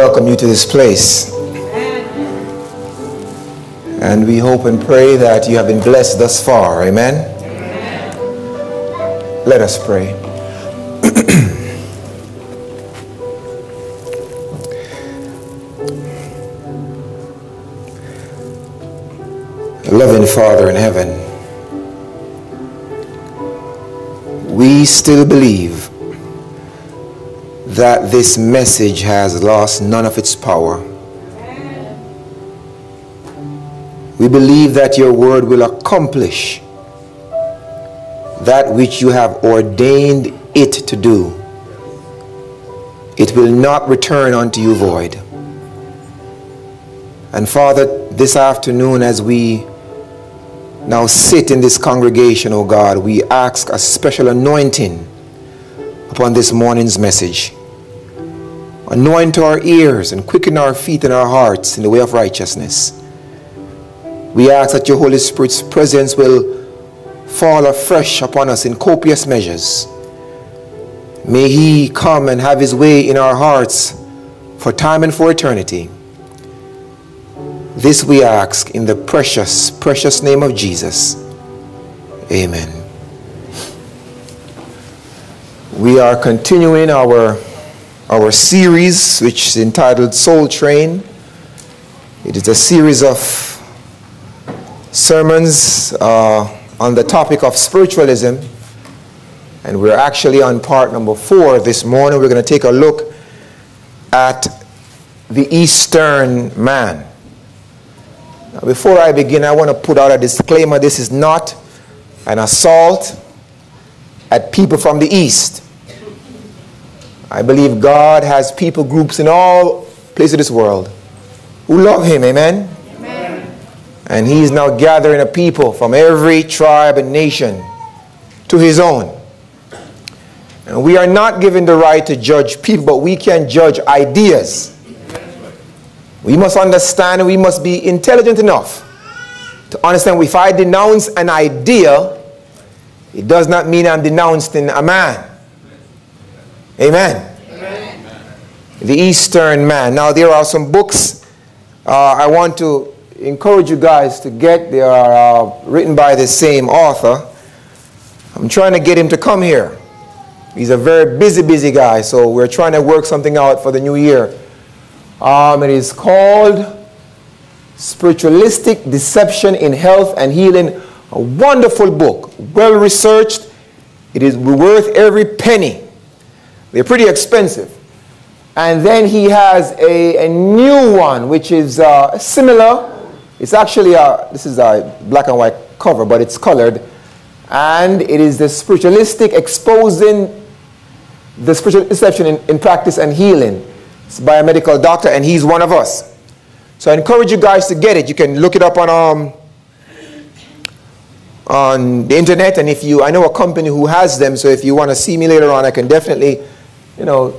welcome you to this place. And we hope and pray that you have been blessed thus far. Amen. Amen. Let us pray. Loving Father in heaven, we still believe that this message has lost none of its power. We believe that your word will accomplish that which you have ordained it to do. It will not return unto you void. And Father, this afternoon as we now sit in this congregation, O oh God, we ask a special anointing upon this morning's message. Anoint our ears and quicken our feet and our hearts in the way of righteousness. We ask that your Holy Spirit's presence will fall afresh upon us in copious measures. May he come and have his way in our hearts for time and for eternity. This we ask in the precious, precious name of Jesus. Amen. We are continuing our our series, which is entitled Soul Train. It is a series of sermons uh, on the topic of spiritualism. And we're actually on part number four this morning. We're going to take a look at the Eastern man. Now, before I begin, I want to put out a disclaimer this is not an assault at people from the East. I believe God has people groups in all places of this world who love Him. Amen? Amen. And He is now gathering a people from every tribe and nation to His own. And we are not given the right to judge people, but we can judge ideas. We must understand and we must be intelligent enough to understand if I denounce an idea, it does not mean I'm denouncing a man. Amen. Amen. The Eastern Man. Now, there are some books uh, I want to encourage you guys to get. They are uh, written by the same author. I'm trying to get him to come here. He's a very busy, busy guy, so we're trying to work something out for the new year. Um, it is called Spiritualistic Deception in Health and Healing. A wonderful book, well researched. It is worth every penny. They're pretty expensive. And then he has a, a new one, which is uh, similar. It's actually a, this is a black and white cover, but it's colored. And it is the spiritualistic exposing the spiritual deception in, in practice and healing. It's by a medical doctor, and he's one of us. So I encourage you guys to get it. You can look it up on um, on the internet, and if you, I know a company who has them, so if you want to see me later on, I can definitely you know,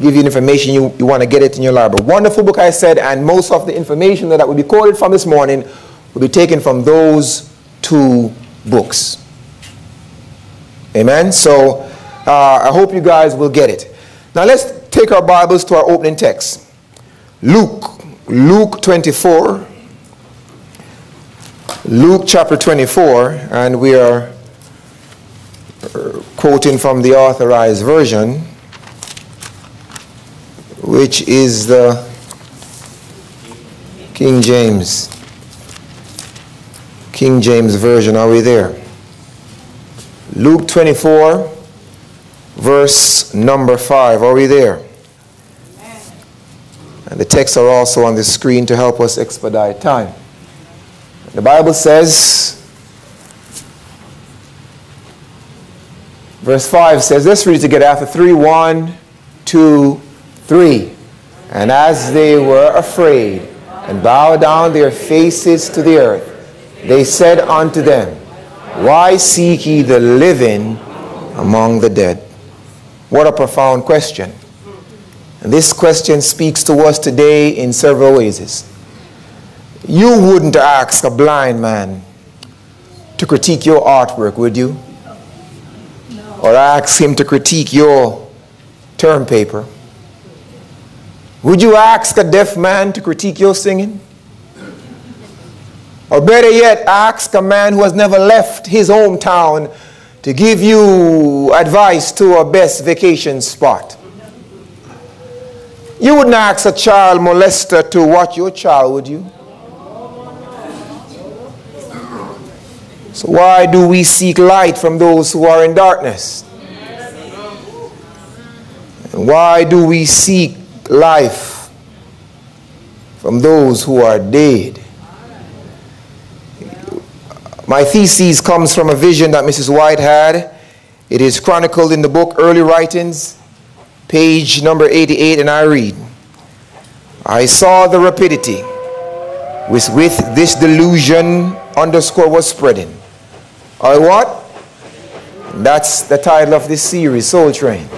give you information you, you want to get it in your library. Wonderful book, I said, and most of the information that will be quoted from this morning will be taken from those two books. Amen? So uh, I hope you guys will get it. Now let's take our Bibles to our opening text. Luke, Luke 24. Luke chapter 24, and we are uh, quoting from the authorized version which is the King James. King James Version. Are we there? Luke 24, verse number 5. Are we there? And the texts are also on the screen to help us expedite time. The Bible says, verse 5 says, let's read it together after 3, 1, 2, 3. And as they were afraid and bowed down their faces to the earth, they said unto them, Why seek ye the living among the dead? What a profound question. And this question speaks to us today in several ways. You wouldn't ask a blind man to critique your artwork, would you? No. Or ask him to critique your term paper? Would you ask a deaf man to critique your singing? Or better yet, ask a man who has never left his hometown to give you advice to a best vacation spot. You wouldn't ask a child molester to watch your child, would you? So why do we seek light from those who are in darkness? And why do we seek life from those who are dead? My thesis comes from a vision that Mrs. White had. It is chronicled in the book Early Writings, page number 88, and I read I saw the rapidity with, which this delusion underscore was spreading. Or what? That's the title of this series, Soul Train.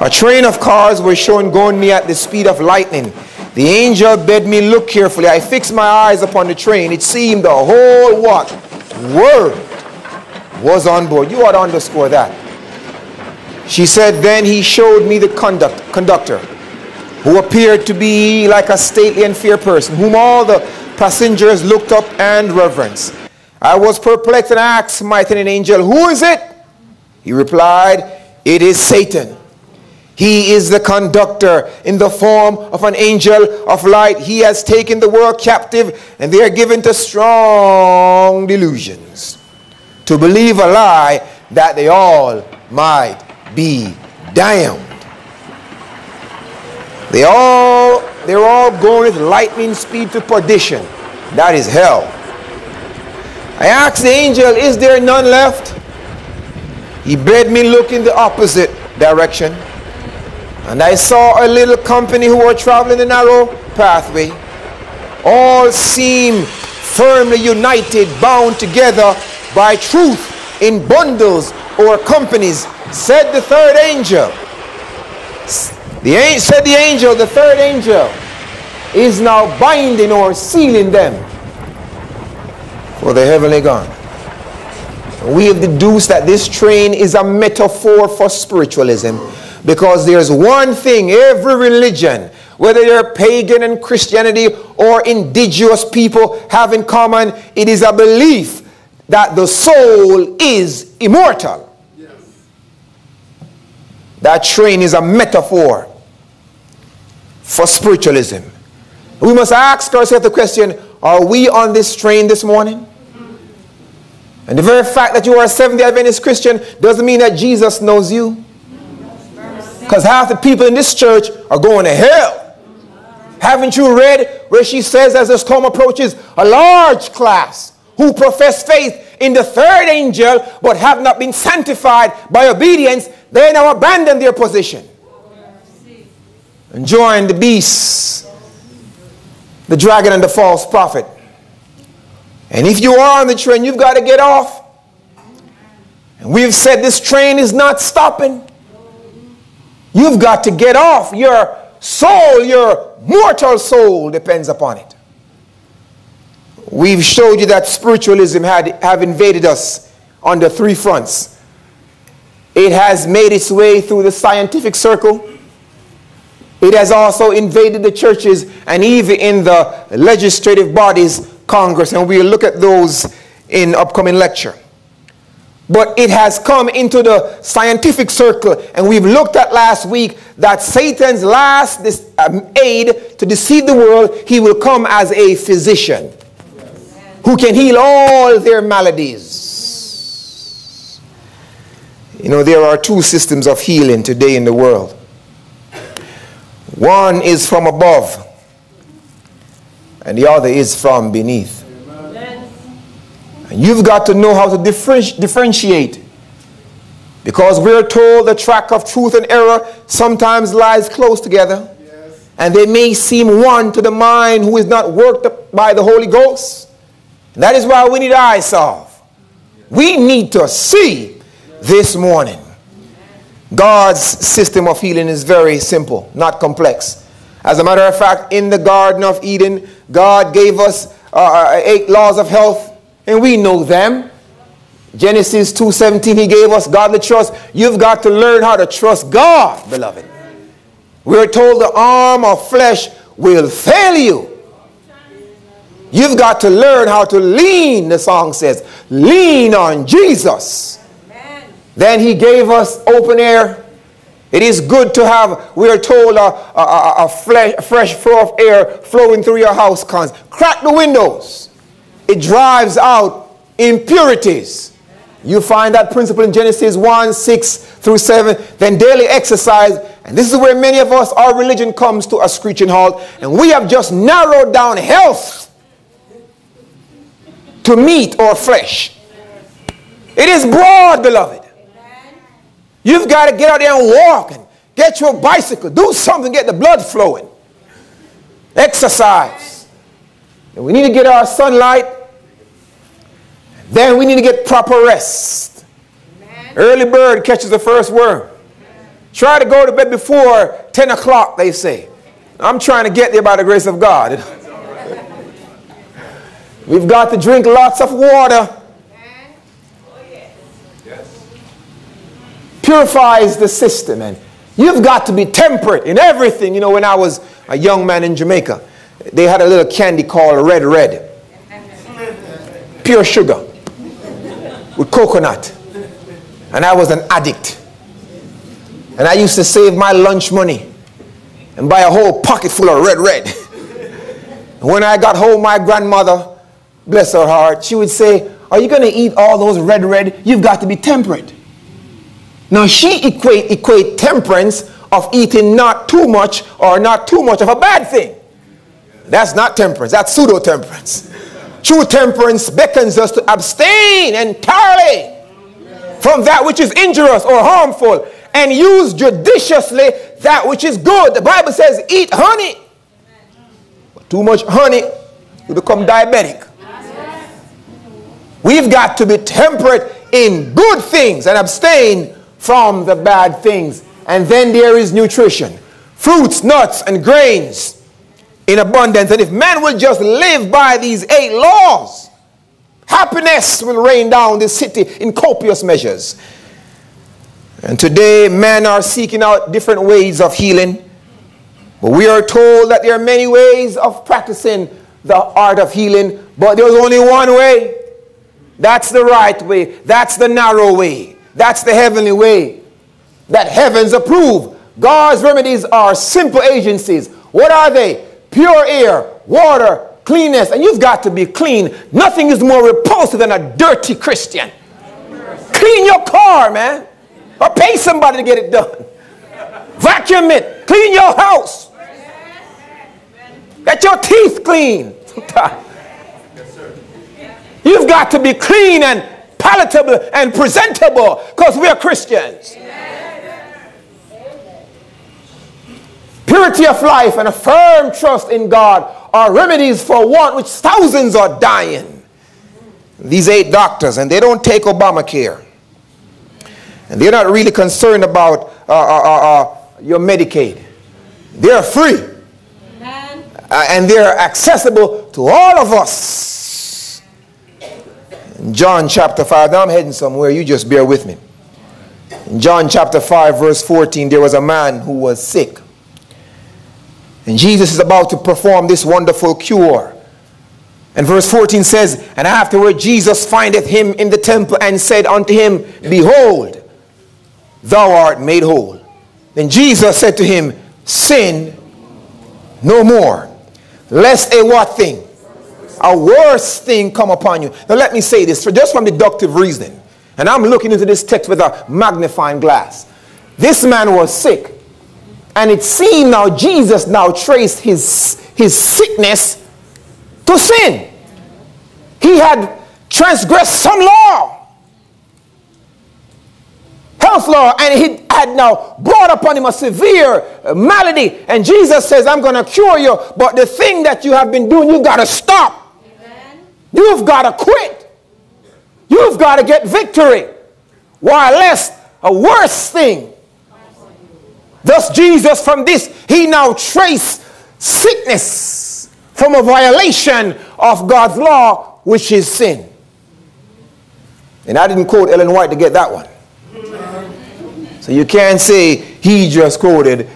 A train of cars were shown going me at the speed of lightning. The angel bade me look carefully. I fixed my eyes upon the train. It seemed the whole what? World was on board. You ought to underscore that. She said, Then he showed me the conduct, conductor, who appeared to be like a stately and fair person, whom all the passengers looked up and reverenced. I was perplexed and asked my an angel, Who is it? He replied, It is Satan. He is the conductor in the form of an angel of light. He has taken the world captive, and they are given to strong delusions to believe a lie that they all might be damned. They all they're all going with lightning speed to perdition. That is hell. I asked the angel, Is there none left? He bade me look in the opposite direction. And I saw a little company who were traveling the narrow pathway. All seemed firmly united, bound together by truth in bundles or companies, said the third angel. The, said the angel, the third angel, is now binding or sealing them for the heavenly God. We have deduced that this train is a metaphor for spiritualism because there's one thing every religion, whether they're pagan and Christianity or indigenous people, have in common. It is a belief that the soul is immortal. Yes. That train is a metaphor for spiritualism. We must ask ourselves the question are we on this train this morning? And the very fact that you are a Seventh day Adventist Christian doesn't mean that Jesus knows you. Because half the people in this church are going to hell. Haven't you read where she says, as the storm approaches, a large class who profess faith in the third angel but have not been sanctified by obedience, they now abandon their position and join the beast, the dragon, and the false prophet. And if you are on the train, you've got to get off. And we've said this train is not stopping. You've got to get off. Your soul, your mortal soul depends upon it. We've showed you that spiritualism had have invaded us on the three fronts. It has made its way through the scientific circle. It has also invaded the churches and even in the legislative bodies, Congress, and we'll look at those in upcoming lecture but it has come into the scientific circle. And we've looked at last week that Satan's last um, aid to deceive the world, he will come as a physician who can heal all their maladies. You know, there are two systems of healing today in the world. One is from above, and the other is from beneath. You've got to know how to differentiate. Because we're told the track of truth and error sometimes lies close together. Yes. And they may seem one to the mind who is not worked by the Holy Ghost. And that is why we need eye salve. We need to see this morning. God's system of healing is very simple, not complex. As a matter of fact, in the Garden of Eden, God gave us uh, eight laws of health and we know them. Genesis 2:17 he gave us godly trust. You've got to learn how to trust God, beloved. We're told the arm of flesh will fail you. You've got to learn how to lean, the song says. Lean on Jesus. Amen. Then he gave us open air. It is good to have, we are told, a, a, a, flesh, fresh flow of air flowing through your house. Crack the windows. It drives out impurities. You find that principle in Genesis 1 6 through 7. Then daily exercise. And this is where many of us, our religion comes to a screeching halt. And we have just narrowed down health to meat or flesh. It is broad, beloved. You've got to get out there and walk and get your bicycle. Do something, get the blood flowing. Exercise. And we need to get our sunlight. Then we need to get proper rest. Early bird catches the first worm. Try to go to bed before 10 o'clock, they say. I'm trying to get there by the grace of God. We've got to drink lots of water. Purifies the system. And you've got to be temperate in everything. You know, when I was a young man in Jamaica, they had a little candy called Red Red. Pure sugar with coconut. And I was an addict. And I used to save my lunch money and buy a whole pocket full of Red Red. when I got home, my grandmother bless her heart, she would say, Are you going to eat all those red, red? You've got to be temperate. Now, she equate, equate temperance of eating not too much or not too much of a bad thing. That's not temperance, that's pseudo temperance. True temperance beckons us to abstain entirely from that which is injurious or harmful and use judiciously that which is good. The Bible says, eat honey. Too much honey, you become diabetic. We've got to be temperate in good things and abstain from the bad things. And then there is nutrition fruits, nuts, and grains in abundance. And if man will just live by these eight laws, happiness will rain down this city in copious measures. And today, men are seeking out different ways of healing. But we are told that there are many ways of practicing the art of healing, but there's only one way. That's the right way. That's the narrow way. That's the heavenly way that heavens approve. God's remedies are simple agencies. What are they? Pure air, water, cleanness. And you've got to be clean. Nothing is more repulsive than a dirty Christian. Clean your car, man. Or pay somebody to get it done. Vacuum it. Clean your house. Get your teeth clean. You've got to be clean and palatable and presentable because we're Christians. Purity of life and a firm trust in God are remedies for want which thousands are dying. These eight doctors, and they don't take Obamacare. And they're not really concerned about uh, uh, uh, uh your Medicaid. They're free. Uh, and they're accessible to all of us. In John chapter 5, now I'm heading somewhere, you just bear with me. In John chapter 5, verse 14, there was a man who was sick. And Jesus is about to perform this wonderful cure. And verse 14 says, And afterward Jesus findeth him in the temple and said unto him, Behold, thou art made whole. Then Jesus said to him, Sin no more, lest a what thing? a worse thing come upon you. Now let me say this, for just from deductive reasoning, and I'm looking into this text with a magnifying glass. This man was sick, and it seemed now Jesus now traced his, his sickness to sin. He had transgressed some law health law and he had now brought upon him a severe uh, malady and jesus says i'm going to cure you but the thing that you have been doing you've got to stop You've got to quit. You've got to get victory. Why, lest a worse thing. Thus, Jesus, from this, he now traced sickness from a violation of God's law, which is sin. And I didn't quote Ellen White to get that one. So you can't say he just quoted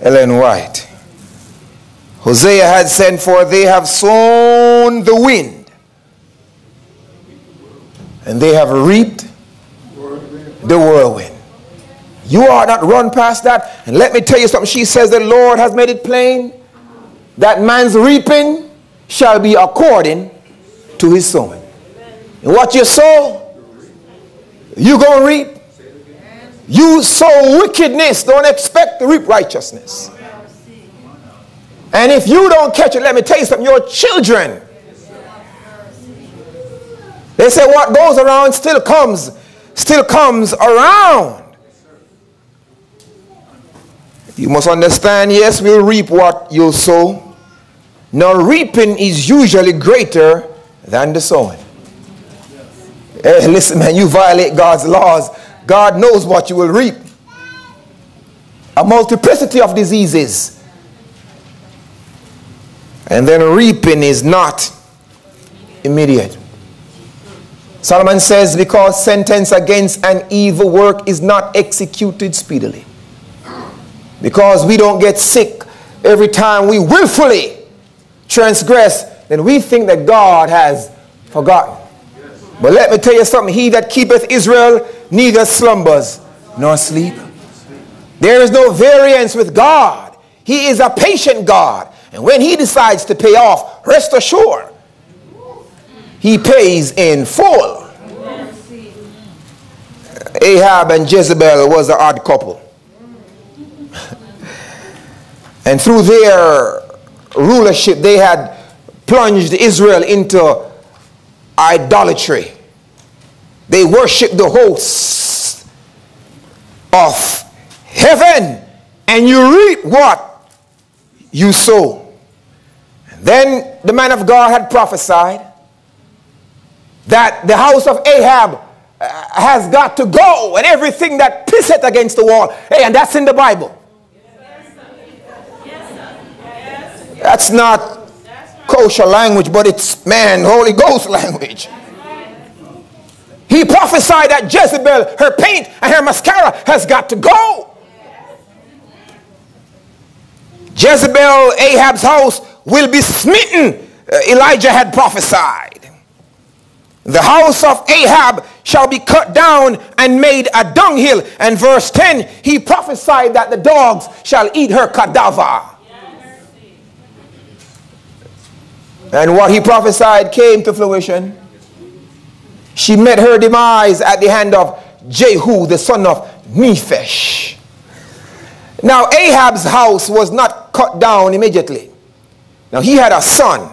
Ellen White. Hosea had said, For they have sown the wind, and they have reaped the whirlwind. You are not run past that. And let me tell you something. She says, The Lord has made it plain that man's reaping shall be according to his sowing. And what you sow, you going to reap. You sow wickedness, don't expect to reap righteousness. And if you don't catch it, let me tell you something, your children. They say what goes around still comes, still comes around. You must understand, yes, we'll reap what you sow. Now, reaping is usually greater than the sowing. Hey, listen, man, you violate God's laws God knows what you will reap. A multiplicity of diseases. And then reaping is not immediate. Solomon says, because sentence against an evil work is not executed speedily. Because we don't get sick every time we willfully transgress, then we think that God has forgotten. But let me tell you something. He that keepeth Israel neither slumbers nor sleep. There is no variance with God. He is a patient God. And when he decides to pay off, rest assured, he pays in full. Ahab and Jezebel was an odd couple. And through their rulership, they had plunged Israel into idolatry. They worshiped the hosts of heaven, and you reap what you sow. Then the man of God had prophesied that the house of Ahab uh, has got to go and everything that pisseth against the wall. Hey, and that's in the Bible. That's not kosher language, but it's, man, Holy Ghost language. He prophesied that Jezebel, her paint and her mascara has got to go. Jezebel, Ahab's house will be smitten, uh, Elijah had prophesied. The house of Ahab shall be cut down and made a dunghill. And verse 10, he prophesied that the dogs shall eat her cadaver. And what he prophesied came to fruition. She met her demise at the hand of Jehu, the son of Nephesh. Now, Ahab's house was not cut down immediately. Now, he had a son.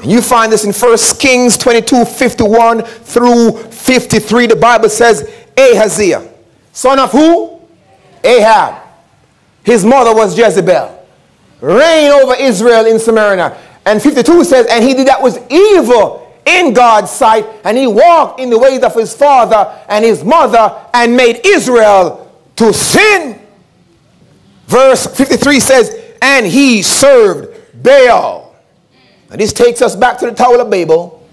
And you find this in 1 Kings 22 51 through 53. The Bible says Ahaziah, son of who? Ahab. His mother was Jezebel. Reign over Israel in Samaria. And 52 says, and he did that was evil in God's sight, and he walked in the ways of his father and his mother and made Israel to sin. Verse 53 says, and he served Baal. And this takes us back to the Tower of Babel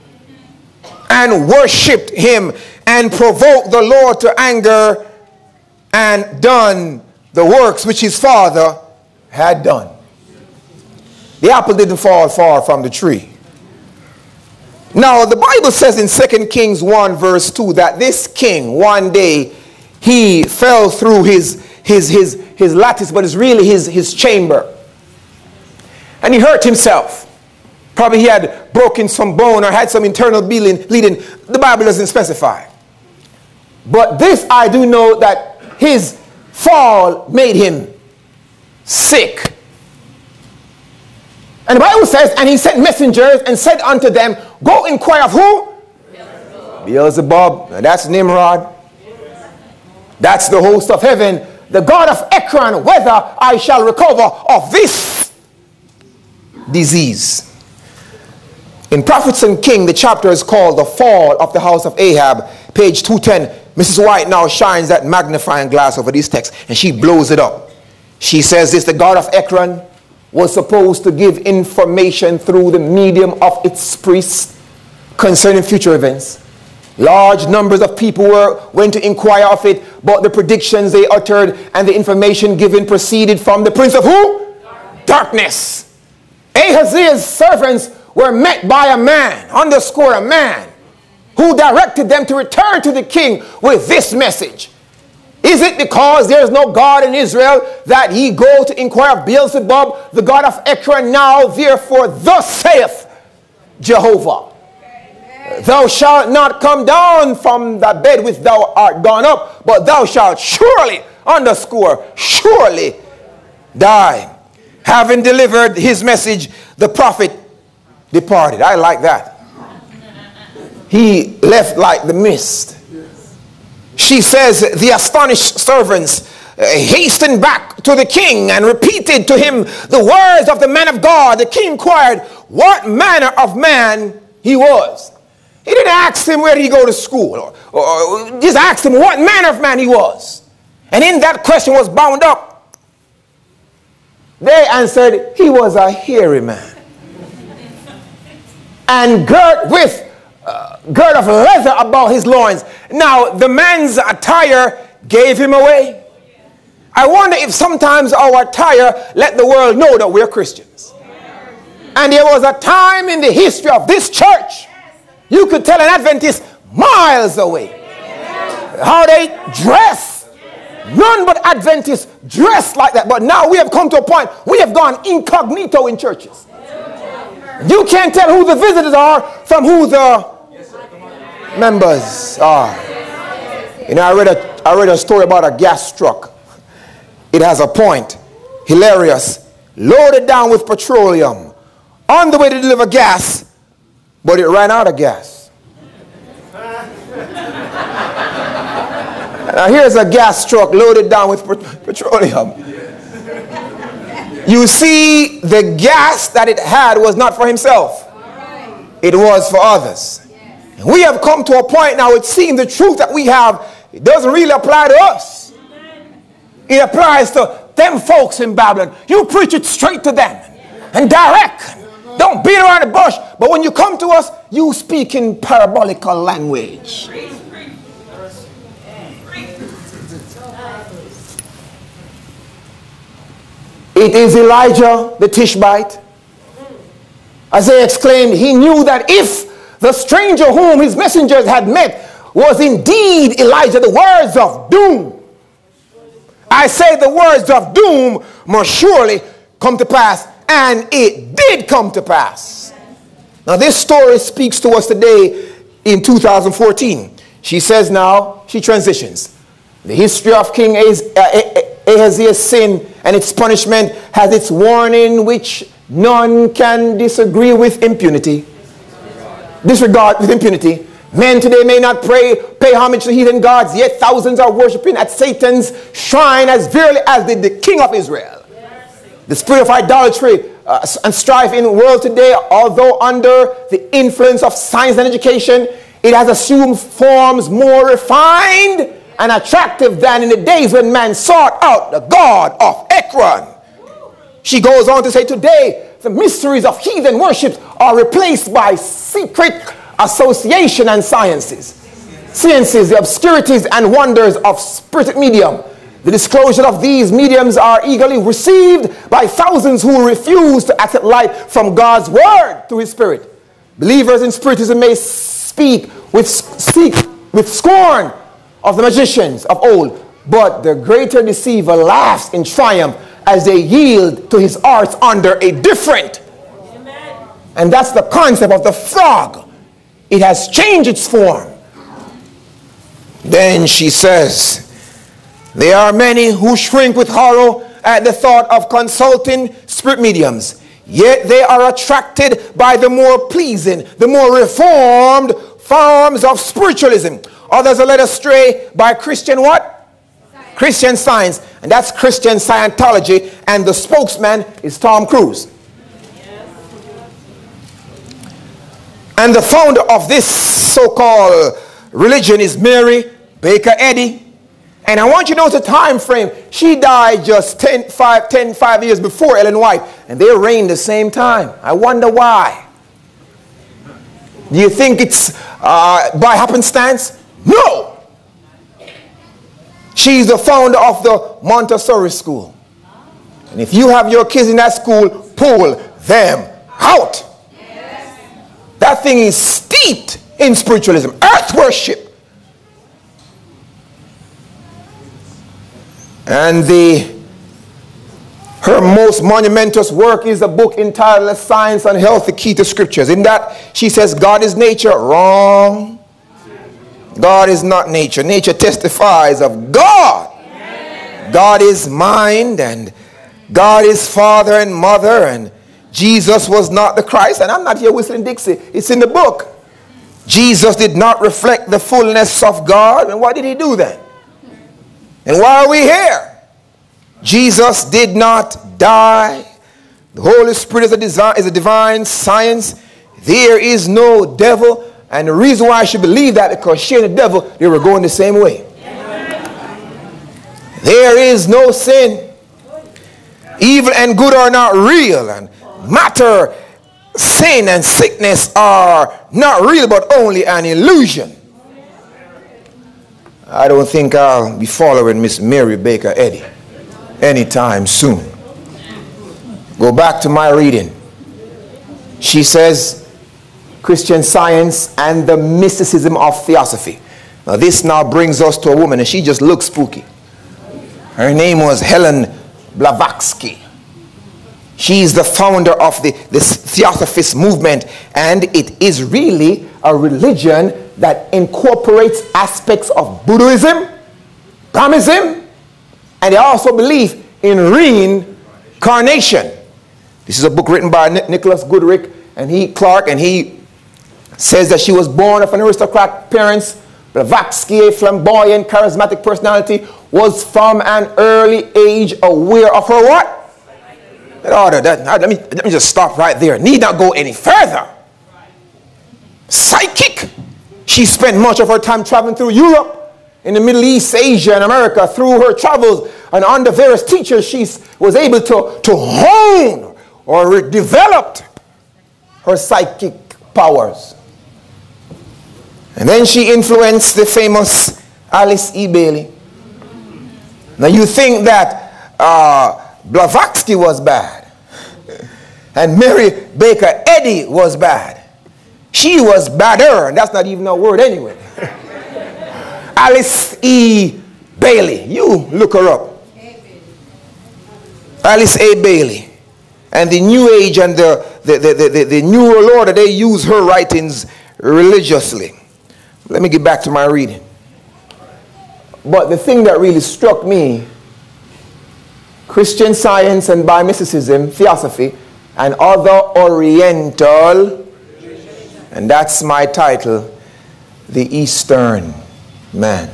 and worshiped him and provoked the Lord to anger and done the works which his father had done. The apple didn't fall far from the tree. Now, the Bible says in 2 Kings 1, verse 2, that this king, one day, he fell through his, his, his, his lattice, but it's really his, his chamber. And he hurt himself. Probably he had broken some bone or had some internal bleeding. bleeding. The Bible doesn't specify. But this I do know that his fall made him sick. And the Bible says, and he sent messengers and said unto them, Go inquire of who? Beelzebub. Beelzebub. That's Nimrod. That's the host of heaven, the God of Ekron, whether I shall recover of this disease. In Prophets and King, the chapter is called The Fall of the House of Ahab, page 210. Mrs. White now shines that magnifying glass over this text and she blows it up. She says this the God of Ekron was supposed to give information through the medium of its priests concerning future events. Large numbers of people were, went to inquire of it, but the predictions they uttered and the information given proceeded from the prince of who? Darkness. Darkness. Ahaziah's servants were met by a man, underscore a man, who directed them to return to the king with this message. Is it because there is no God in Israel that ye go to inquire of Beelzebub, the God of Ekron? Now, therefore, thus saith Jehovah. Thou shalt not come down from the bed which thou art gone up, but thou shalt surely, underscore, surely die. Having delivered his message, the prophet departed. I like that. He left like the mist. She says, The astonished servants uh, hastened back to the king and repeated to him the words of the man of God. The king inquired what manner of man he was. He didn't ask him where he go to school, or, or, just asked him what manner of man he was. And in that question was bound up. They answered, he was a hairy man. and girt with girt of leather about his loins. Now, the man's attire gave him away. I wonder if sometimes our attire let the world know that we're Christians. And there was a time in the history of this church you could tell an Adventist miles away how they dress. None but Adventists dress like that. But now we have come to a point, we have gone incognito in churches. You can't tell who the visitors are from who the members are. You know, I read a, I read a story about a gas truck. It has a point. Hilarious. Loaded down with petroleum. On the way to deliver gas, but it ran out of gas. now here's a gas truck loaded down with petroleum. You see, the gas that it had was not for himself, it was for others. And we have come to a point now, it seems the truth that we have it doesn't really apply to us. It applies to them folks in Babylon. You preach it straight to them and direct. Don't beat around the bush. But when you come to us, you speak in parabolical language. It is Elijah the Tishbite. As they exclaimed, he knew that if the stranger whom his messengers had met was indeed Elijah, the words of doom. I say the words of doom must surely come to pass and it did come to pass. Now, this story speaks to us today in 2014. She says now, she transitions. The history of King Ahaziah's sin and its punishment has its warning, which none can disagree with impunity. Disregard with impunity. Men today may not pray, pay homage to heathen gods, yet thousands are worshiping at Satan's shrine as verily as did the king of Israel. The spirit of idolatry uh, and strife in the world today, although under the influence of science and education, it has assumed forms more refined and attractive than in the days when man sought out the God of Ekron. She goes on to say, Today, the mysteries of heathen worship are replaced by secret association and sciences. Sciences, the obscurities and wonders of spirit medium the disclosure of these mediums are eagerly received by thousands who refuse to accept light from God's word through his spirit. Believers in spiritism may speak with, speak with scorn of the magicians of old, but the greater deceiver laughs in triumph as they yield to his arts under a different. Amen. And that's the concept of the frog. It has changed its form. Then she says, there are many who shrink with horror at the thought of consulting spirit mediums, yet they are attracted by the more pleasing, the more reformed forms of spiritualism. Others are led astray by Christian what? Christian science, and that's Christian Scientology, and the spokesman is Tom Cruise. And the founder of this so called religion is Mary Baker Eddy. And I want you to know the time frame. She died just 10, 5, 10, 5 years before Ellen White. And they reigned the same time. I wonder why. Do you think it's uh, by happenstance? No. She's the founder of the Montessori school. And if you have your kids in that school, pull them out. Yes. That thing is steeped in spiritualism, earth worship. And the her most monumentous work is a book entitled Science and Health, the Key to Scriptures. In that, she says, God is nature. Wrong. God is not nature. Nature testifies of God. God is mind and God is father and mother and Jesus was not the Christ. And I'm not here whistling Dixie. It's in the book. Jesus did not reflect the fullness of God. And why did he do that? And why are we here? Jesus did not die. The Holy Spirit is a, design, is a divine science. There is no devil. And the reason why I should believe that because she and the devil, they were going the same way. There is no sin. Evil and good are not real. And matter, sin and sickness are not real, but only an illusion. I don't think I'll be following Miss Mary Baker Eddy anytime soon. Go back to my reading. She says, Christian science and the mysticism of theosophy. Now, this now brings us to a woman, and she just looks spooky. Her name was Helen Blavatsky. She's the founder of the, this theosophist movement, and it is really a religion that incorporates aspects of Buddhism, Brahmanism, and they also believe in reincarnation. This is a book written by Nicholas Goodrick and he Clark, and he says that she was born of an aristocrat parents. Blavatsky, a flamboyant, charismatic personality, was from an early age aware of her what? That, ah, let, me, let me just stop right there. Need not go any further. Psychic. She spent much of her time traveling through Europe in the Middle East, Asia, and America through her travels and under various teachers, she was able to, to hone or developed her psychic powers. And then she influenced the famous Alice E. Bailey. Now you think that uh, Blavatsky was bad and Mary Baker Eddy was bad. She was badder, and that's not even a word anyway. Alice E. Bailey. You look her up. Alice A. Bailey. And the New Age and the, the, the, the, the New World Order, they use her writings religiously. Let me get back to my reading. But the thing that really struck me Christian science and biomysticism, theosophy, and other Oriental, and that's my title, the Eastern man.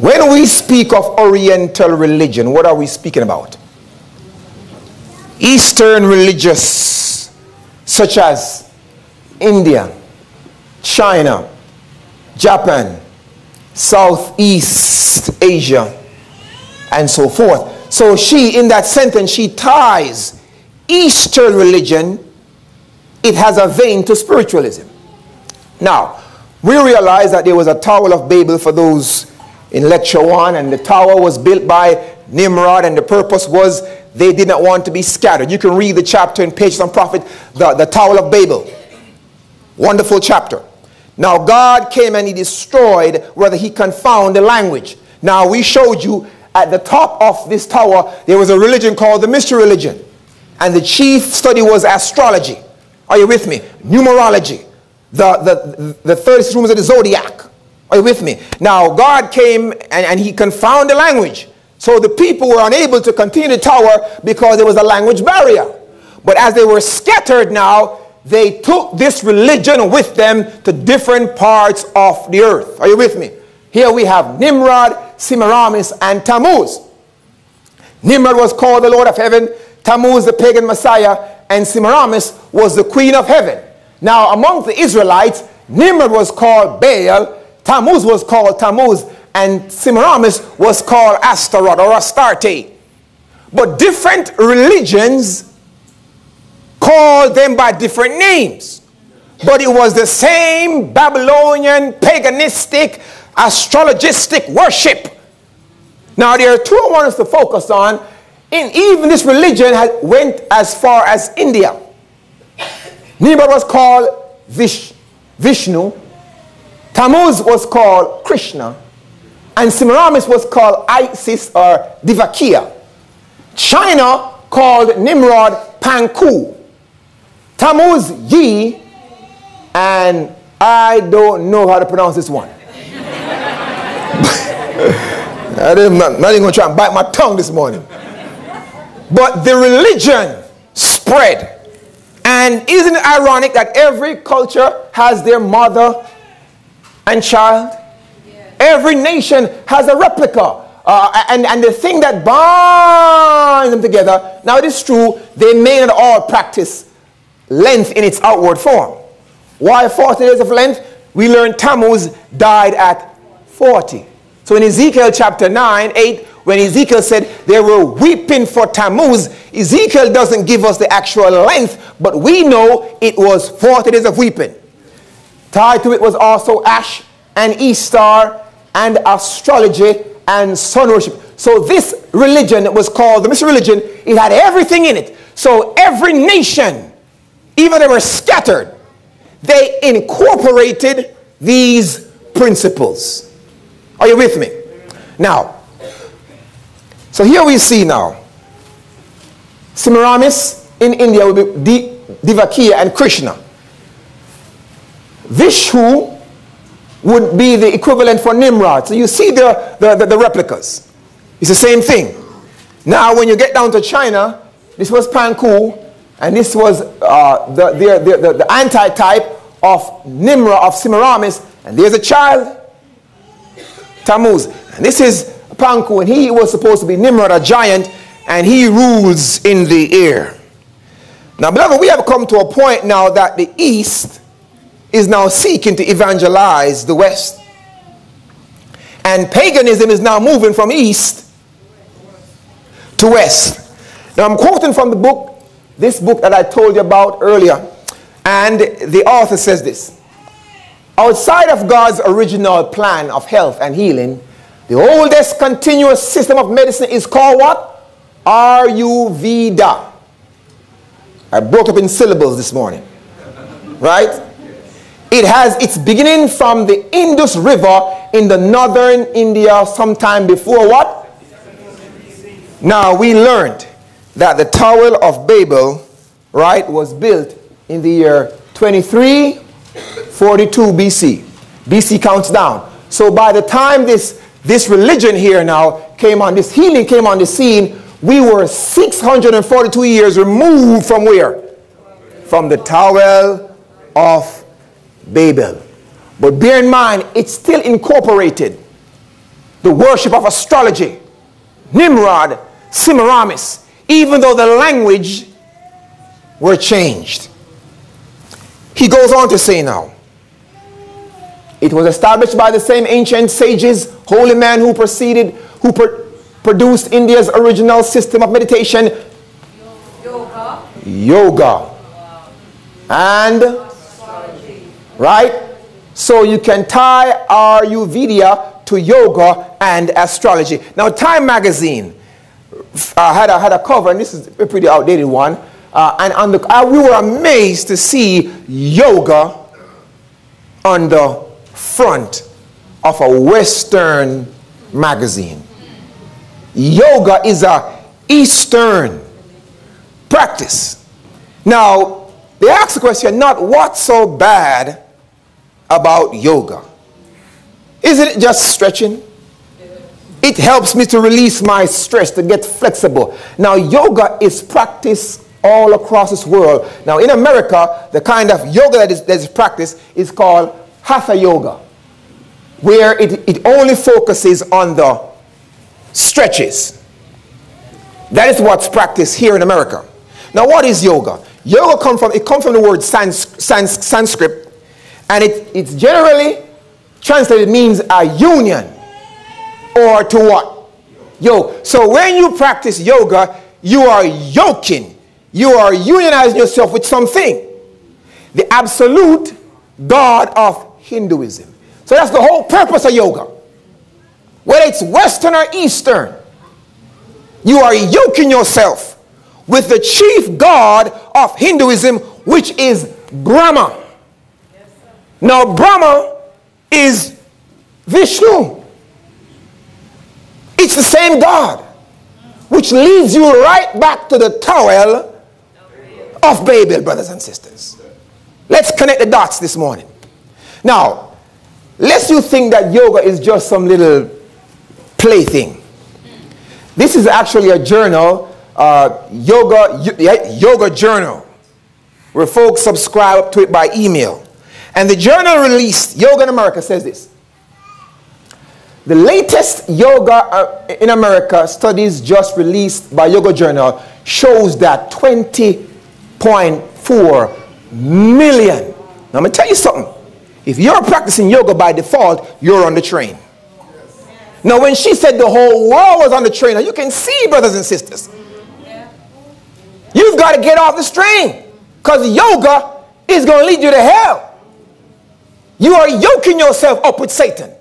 When we speak of Oriental religion, what are we speaking about? Eastern religious, such as India, China, Japan, Southeast Asia, and so forth. So she, in that sentence, she ties Eastern religion, it has a vein to spiritualism. Now, we realize that there was a Tower of Babel for those in lecture one, and the tower was built by Nimrod, and the purpose was they did not want to be scattered. You can read the chapter in Patriarchs and Prophet, the, the Tower of Babel. Wonderful chapter. Now, God came and He destroyed whether He confound the language. Now, we showed you at the top of this tower, there was a religion called the mystery religion. And the chief study was astrology. Are you with me? Numerology the, the, the 36 rooms of the zodiac. Are you with me? Now, God came and, and he confounded the language. So the people were unable to continue the tower because there was a language barrier. But as they were scattered now, they took this religion with them to different parts of the earth. Are you with me? Here we have Nimrod, Semiramis, and Tammuz. Nimrod was called the Lord of heaven, Tammuz the pagan Messiah, and Semiramis was the queen of heaven. Now, among the Israelites, Nimrod was called Baal, Tammuz was called Tammuz, and Semiramis was called Astaroth or Astarte. But different religions called them by different names. But it was the same Babylonian, paganistic, astrologistic worship. Now, there are two I want us to focus on. In even this religion has, went as far as India. Nimrod was called Vish, Vishnu. Tammuz was called Krishna. And Semiramis was called Isis or Divakia. China called Nimrod Panku. Tammuz Yi. And I don't know how to pronounce this one. I'm not, not even going to try and bite my tongue this morning. But the religion spread. And isn't it ironic that every culture has their mother and child? Every nation has a replica. Uh, and, and the thing that binds them together, now it is true, they may not all practice length in its outward form. Why 40 days of length? We learned Tammuz died at 40. So in Ezekiel chapter 9, 8, when Ezekiel said they were weeping for Tammuz, Ezekiel doesn't give us the actual length, but we know it was 40 days of weeping. Tied to it was also Ash and Ishtar and astrology and sun worship. So this religion was called the Mystery religion. It had everything in it. So every nation, even they were scattered, they incorporated these principles. Are you with me? Now, so here we see now Semiramis in India will be Divakia and Krishna. Vishnu would be the equivalent for Nimrod. So you see the, the, the, the replicas. It's the same thing. Now, when you get down to China, this was Panku, and this was uh, the, the, the, the, anti-type of Nimrod, of Semiramis, and there's a child, Tammuz. And this is Panku, and he was supposed to be Nimrod, a giant, and he rules in the air. Now, beloved, we have come to a point now that the East is now seeking to evangelize the West. And paganism is now moving from East to West. Now, I'm quoting from the book, this book that I told you about earlier. And the author says this Outside of God's original plan of health and healing, the oldest continuous system of medicine is called what? Ayurveda. I broke up in syllables this morning. Right? It has its beginning from the Indus River in the northern India sometime before what? Now we learned that the Tower of Babel, right, was built in the year 2342 BC. BC counts down. So by the time this, this religion here now came on, this healing came on the scene, we were 642 years removed from where? From the Tower of Babel. But bear in mind, it's still incorporated the worship of astrology, Nimrod, Semiramis, even though the language were changed. He goes on to say now, it was established by the same ancient sages, holy men who proceeded, who pro produced India's original system of meditation, yoga, yoga. and right? So you can tie Ayurveda to yoga and astrology. Now, Time magazine uh, had, a, had a cover, and this is a pretty outdated one. Uh, and on the, uh, we were amazed to see yoga on the front of a Western magazine. Yoga is a Eastern practice. Now, they ask the question not what's so bad about yoga? Isn't it just stretching? It helps me to release my stress, to get flexible. Now, yoga is practiced all across this world. Now, in America, the kind of yoga that is, that is practiced is called Hatha Yoga, where it, it only focuses on the stretches. That is what's practiced here in America. Now, what is yoga? Yoga come from, it comes from the word sans, sans, Sanskrit, and it, it's generally translated means a union or to what? Yo. So when you practice yoga, you are yoking. You are unionizing yourself with something. The absolute God of Hinduism. So that's the whole purpose of yoga. Whether it's Western or Eastern, you are yoking yourself with the chief god of Hinduism, which is Brahma. Now, Brahma is Vishnu. It's the same God, which leads you right back to the Tower of Babel, brothers and sisters. Let's connect the dots this morning. Now, lest you think that yoga is just some little plaything. This is actually a journal, uh, yoga, yoga journal, where folks subscribe to it by email. And the journal released, Yoga in America, says this. The latest yoga uh, in America studies just released by Yoga Journal shows that 20.4 million. Now, I'm going to tell you something. If you're practicing yoga by default, you're on the train. Now, when she said the whole world was on the train, now you can see, brothers and sisters. You've got to get off the train because yoga is going to lead you to hell. You are yoking yourself up with Satan.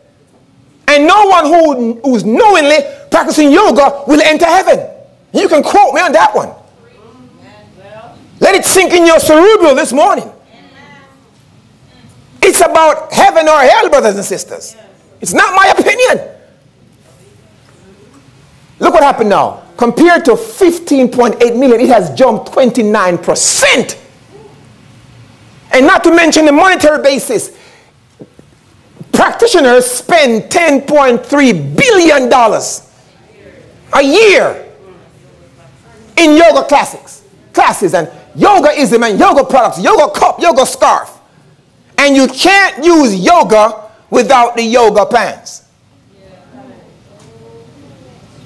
And no one who, who's knowingly practicing yoga will enter heaven. You can quote me on that one. Let it sink in your cerebral this morning. It's about heaven or hell, brothers and sisters. It's not my opinion. Look what happened now. Compared to 15.8 million, it has jumped 29%. And not to mention the monetary basis. Practitioners spend $10.3 billion a year in yoga classics, classes and yogaism and yoga products, yoga cup, yoga scarf. And you can't use yoga without the yoga pants.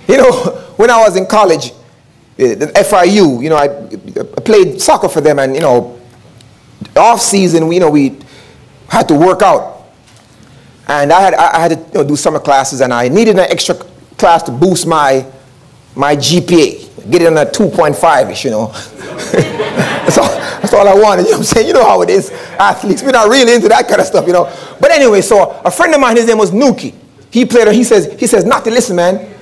You know, when I was in college, eh, the FIU, you know, I, I played soccer for them and, you know, off season, you know, we had to work out. And I had, I had to you know, do summer classes and I needed an extra class to boost my, my GPA, get it on a 2.5-ish, you know. that's, all, that's all I wanted, you know what I'm saying? You know how it is, athletes, we're not really into that kind of stuff, you know. But anyway, so a friend of mine, his name was Nuki. He played, he says, he says, not to listen, man.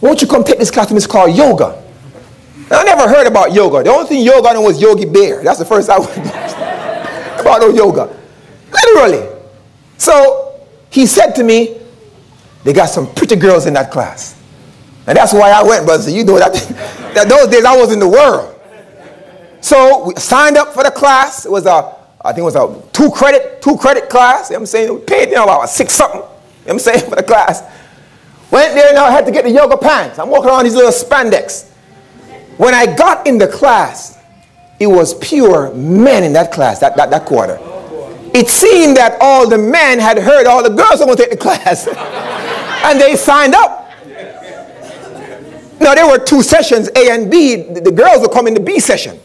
Won't you come take this class? It's called yoga. I never heard about yoga. The only thing yoga knew was Yogi Bear. That's the first I went about no yoga. Literally. So he said to me, they got some pretty girls in that class. And that's why I went, brother. You know that, that those days I was in the world. So we signed up for the class. It was a, I think it was a two credit, two credit class. You know what I'm saying? We paid, you know, about six something. You know what I'm saying? For the class. Went there and I had to get the yoga pants. I'm walking around these little spandex. When I got in the class, it was pure men in that class, that, that, that quarter. It seemed that all the men had heard all the girls were going to take the class. and they signed up. Now, there were two sessions, A and B. The girls were coming to B session.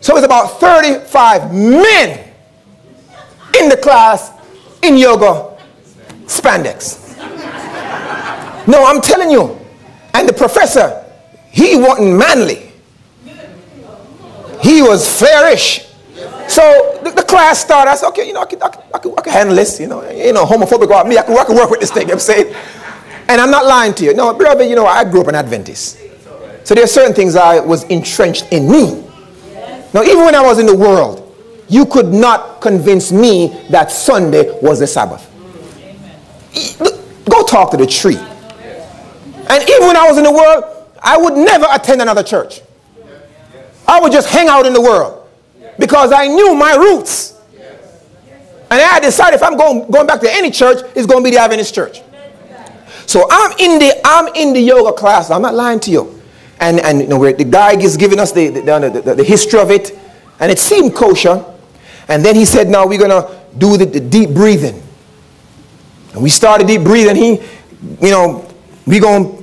So it was about 35 men in the class in yoga spandex. No, I'm telling you. And the professor, he wasn't manly. He was fairish. So the, the, class started. I said, okay, you know, I can, I can, I can, I can handle this. You know, you know, homophobic about me. I can, I can work with this thing. I'm saying. And I'm not lying to you. No, brother, you know, I grew up an Adventist. So there are certain things I was entrenched in me. Now, even when I was in the world, you could not convince me that Sunday was the Sabbath. Go talk to the tree. And even when I was in the world, I would never attend another church. I would just hang out in the world because I knew my roots. And I decided if I'm going, going back to any church, it's going to be the Adventist church. So I'm in the I'm in the yoga class. I'm not lying to you. And and you know where the guy is giving us the the, the, the, the history of it, and it seemed kosher. And then he said, "Now we're gonna do the, deep breathing." And we started deep breathing. He, you know, we gonna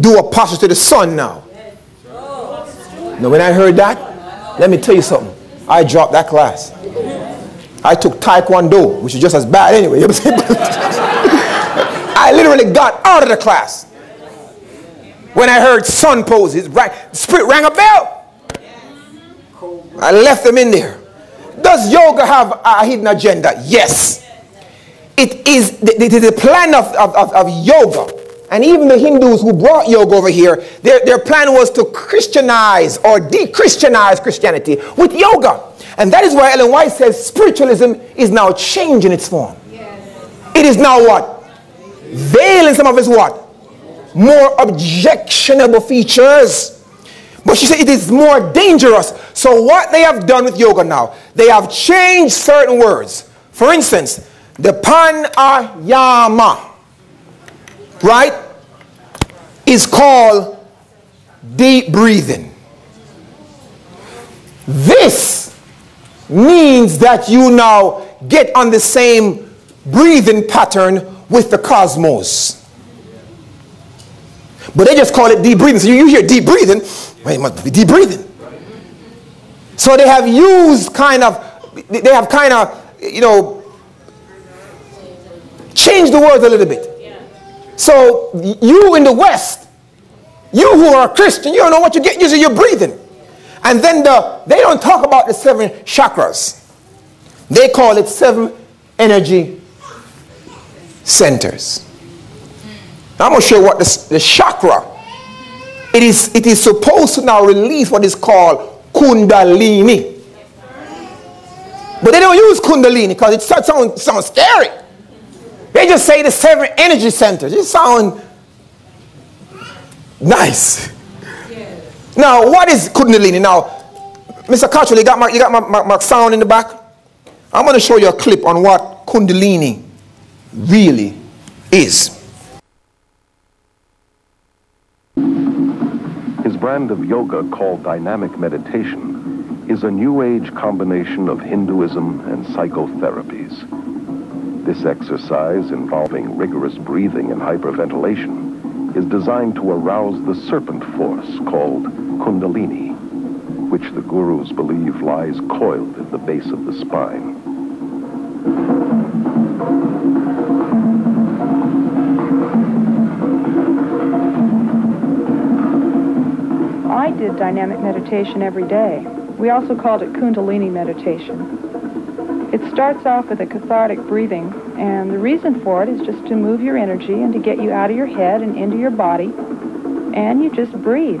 do a posture to the sun now. Now, when I heard that, let me tell you something. I dropped that class. I took Taekwondo, which is just as bad anyway. I literally got out of the class when I heard sun poses. Right, spirit rang a bell. I left them in there. Does yoga have a hidden agenda? Yes. it is the, the, the plan of, of, of yoga. And even the Hindus who brought yoga over here, their, their plan was to Christianize or de Christianize Christianity with yoga. And that is why Ellen White says spiritualism is now changing its form. Yes. It is now what? Veiling some of its what? More objectionable features. But she said it is more dangerous. So what they have done with yoga now, they have changed certain words. For instance, the pranayama right, is called deep breathing. This means that you now get on the same breathing pattern with the cosmos. But they just call it deep breathing. So you hear deep breathing, well, it must be deep breathing. So they have used kind of, they have kind of, you know, changed the words a little bit. So you in the West, you who are a Christian, you don't know what you get used to your breathing. And then the, they don't talk about the seven chakras. They call it seven energy centers. I'm going to show you what the, the chakra. It is, it is supposed to now release what is called kundalini. But they don't use kundalini because it sounds, sounds scary. They just say the seven energy centers. It sound nice. Yes. Now, what is Kundalini? Now, Mr. Cottrell, you got, my, you got my, my, my sound in the back? I'm going to show you a clip on what Kundalini really is. His brand of yoga called dynamic meditation is a new age combination of Hinduism and psychotherapies. This exercise, involving rigorous breathing and hyperventilation, is designed to arouse the serpent force called Kundalini, which the gurus believe lies coiled at the base of the spine. I did dynamic meditation every day. We also called it Kundalini meditation. It starts off with a cathartic breathing, and the reason for it is just to move your energy and to get you out of your head and into your body, and you just breathe.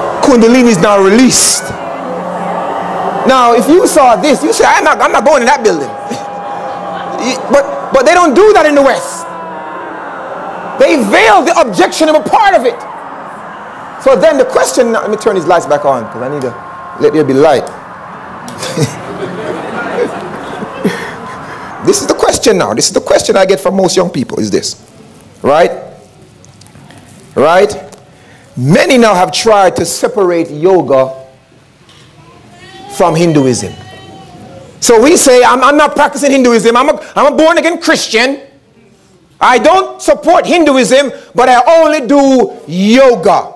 Kundalini is now released. Now, if you saw this, you say, I'm not, I'm not going in that building. but, but they don't do that in the West. They veil the objectionable part of it. So then the question, let me turn these lights back on because I need to let there be light. this is the question now. This is the question I get from most young people is this. Right? Right? Many now have tried to separate yoga from Hinduism. So we say, I'm, I'm not practicing Hinduism, I'm a, I'm a born again Christian. I don't support Hinduism, but I only do yoga.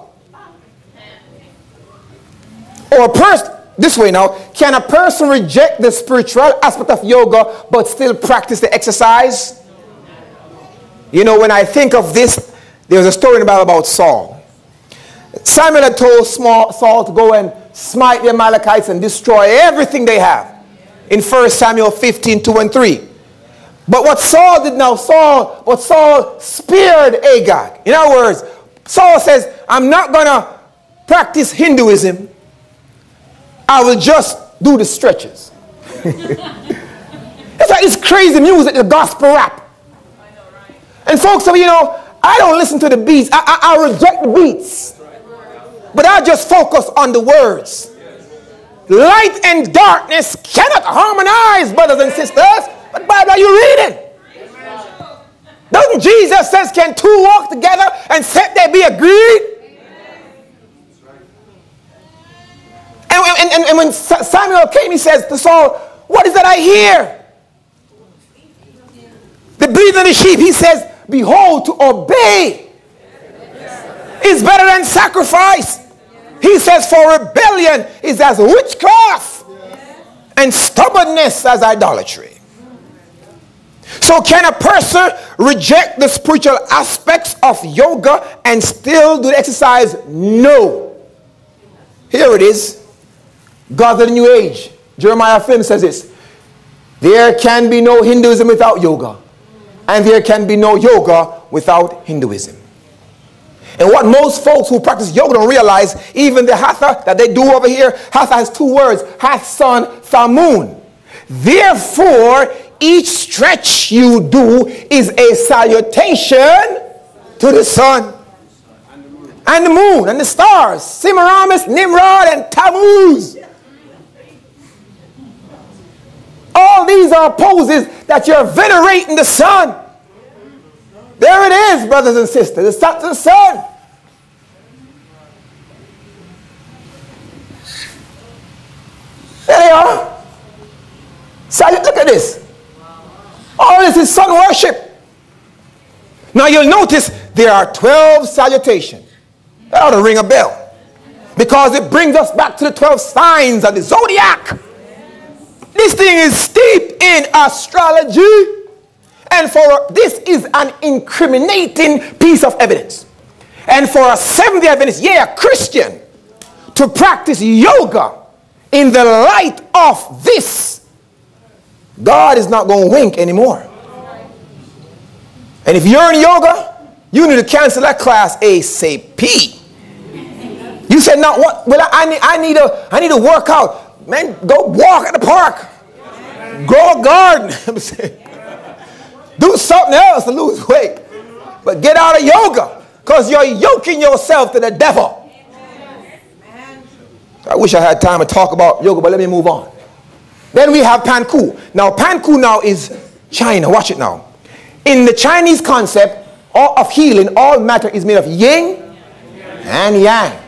Or a person, this way now, can a person reject the spiritual aspect of yoga but still practice the exercise? You know, when I think of this, there's a story in the Bible about Saul. Samuel had told Saul to go and smite the Amalekites and destroy everything they have in 1 Samuel 15, 2 and 3. But what Saul did now, Saul, what Saul spared Agag. In other words, Saul says, I'm not going to practice Hinduism. I will just do the stretches. it's like this crazy music, the gospel rap. And folks, so you know, I don't listen to the beats. I, I, I reject the beats. But I just focus on the words. Light and darkness cannot harmonize, brothers and sisters. What Bible are you reading? Doesn't Jesus says, can two walk together and set they be agreed? And, and, and, and when Samuel came, he says to Saul, what is that I hear? The breathing of the sheep, he says, behold, to obey is better than sacrifice. He says, for rebellion is as witchcraft and stubbornness as idolatry. So, can a person reject the spiritual aspects of yoga and still do the exercise? No. Here it is God of the New Age. Jeremiah Finn says this There can be no Hinduism without yoga, and there can be no yoga without Hinduism. And what most folks who practice yoga don't realize, even the hatha that they do over here, hatha has two words hath sun, thamoon. Therefore, each stretch you do is a salutation to the sun and the moon and the stars, Semiramis, Nimrod, and Tammuz. All these are poses that you're venerating the sun. There it is, brothers and sisters. It's to the sun. There they are. So look at this. All this is sun worship. Now you'll notice there are 12 salutations. That ought to ring a bell. Because it brings us back to the 12 signs of the zodiac. This thing is steeped in astrology. And for this is an incriminating piece of evidence. And for a Seventh day Adventist, yeah, Christian, to practice yoga in the light of this, God is not going to wink anymore. And if you're in yoga, you need to cancel that class ASAP. You said, not what? Well, I need, I need a, I need a workout. Man, go walk at the park. Grow a garden. Do something else to lose weight. But get out of yoga because you're yoking yourself to the devil. I wish I had time to talk about yoga, but let me move on. Then we have Panku. Now, Panku now is China. Watch it now. In the Chinese concept of healing, all matter is made of yin and yang.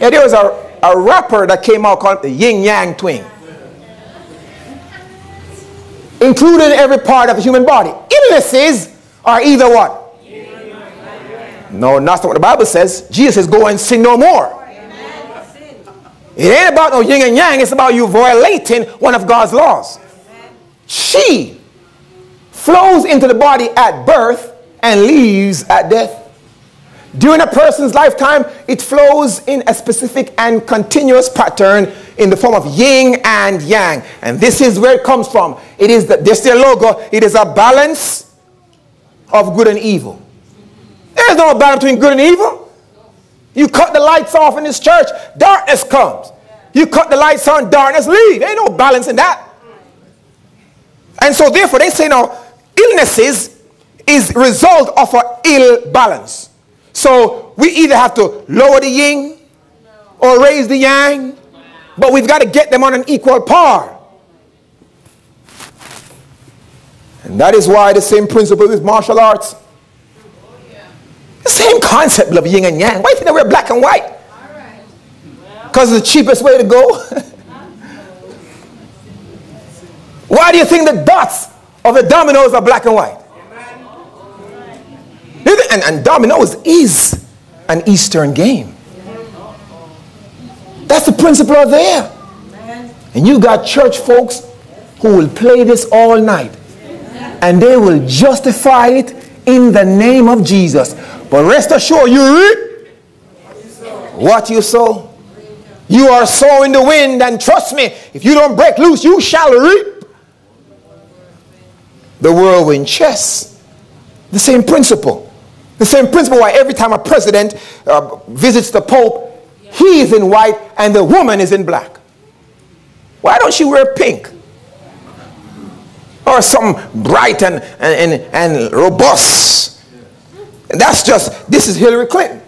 Yeah, there was a, a rapper that came out called the Ying Yang Twin included in every part of the human body. Illnesses are either what? No, not what the Bible says. Jesus says, go and sin no more. It ain't about no yin and yang, it's about you violating one of God's laws. Chi flows into the body at birth and leaves at death. During a person's lifetime, it flows in a specific and continuous pattern in the form of yin and yang. And this is where it comes from. It is the, this their logo. It is a balance of good and evil. There's no balance between good and evil. You cut the lights off in this church, darkness comes. You cut the lights on, darkness leave. There ain't no balance in that. And so therefore they say now illnesses is result of an ill balance. So we either have to lower the yin or raise the yang, but we've got to get them on an equal par. And that is why the same principle with martial arts. The same concept of yin and yang. Why do you think we're black and white? Because it's the cheapest way to go. why do you think the dots of the dominoes are black and white? And, and dominoes is an Eastern game. That's the principle of there. And you got church folks who will play this all night. And they will justify it in the name of Jesus. But rest assured, you reap what you sow. You are sowing the wind, and trust me, if you don't break loose, you shall reap the whirlwind chess. The same principle. The same principle why every time a president uh, visits the Pope, he is in white and the woman is in black. Why don't she wear pink? Or some bright and, and, and, and robust. And that's just, this is Hillary Clinton.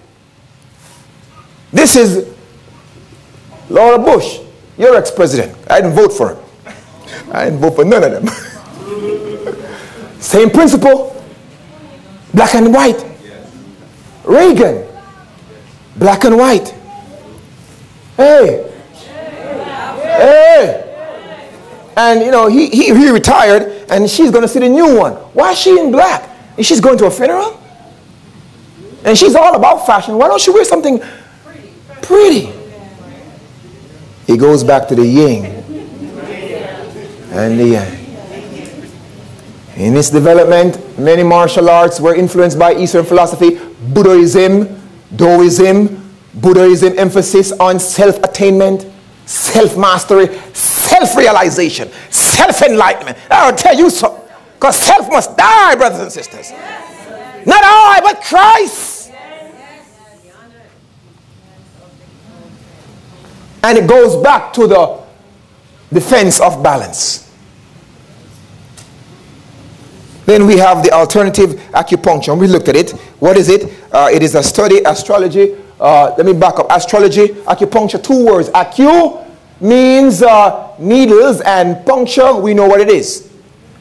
This is Laura Bush, your ex-president. I didn't vote for him. I didn't vote for none of them. Same principle. Black and white. Reagan. Black and white. Hey. Hey. And you know, he, he, he retired and she's gonna see the new one. Why is she in black? Is she going to a funeral? And she's all about fashion. Why don't she wear something pretty? It goes back to the yin and the yang. In its development, many martial arts were influenced by Eastern philosophy, Buddhism, Taoism, Buddhism emphasis on self-attainment, self-mastery, self-realization, self-enlightenment. I'll tell you so. Because self must die, brothers and sisters. Not I, but Christ. And it goes back to the defense of balance. Then we have the alternative acupuncture. We looked at it. What is it? Uh, it is a study, astrology. Uh, let me back up. Astrology, acupuncture, two words. Acu means uh, needles and puncture, we know what it is.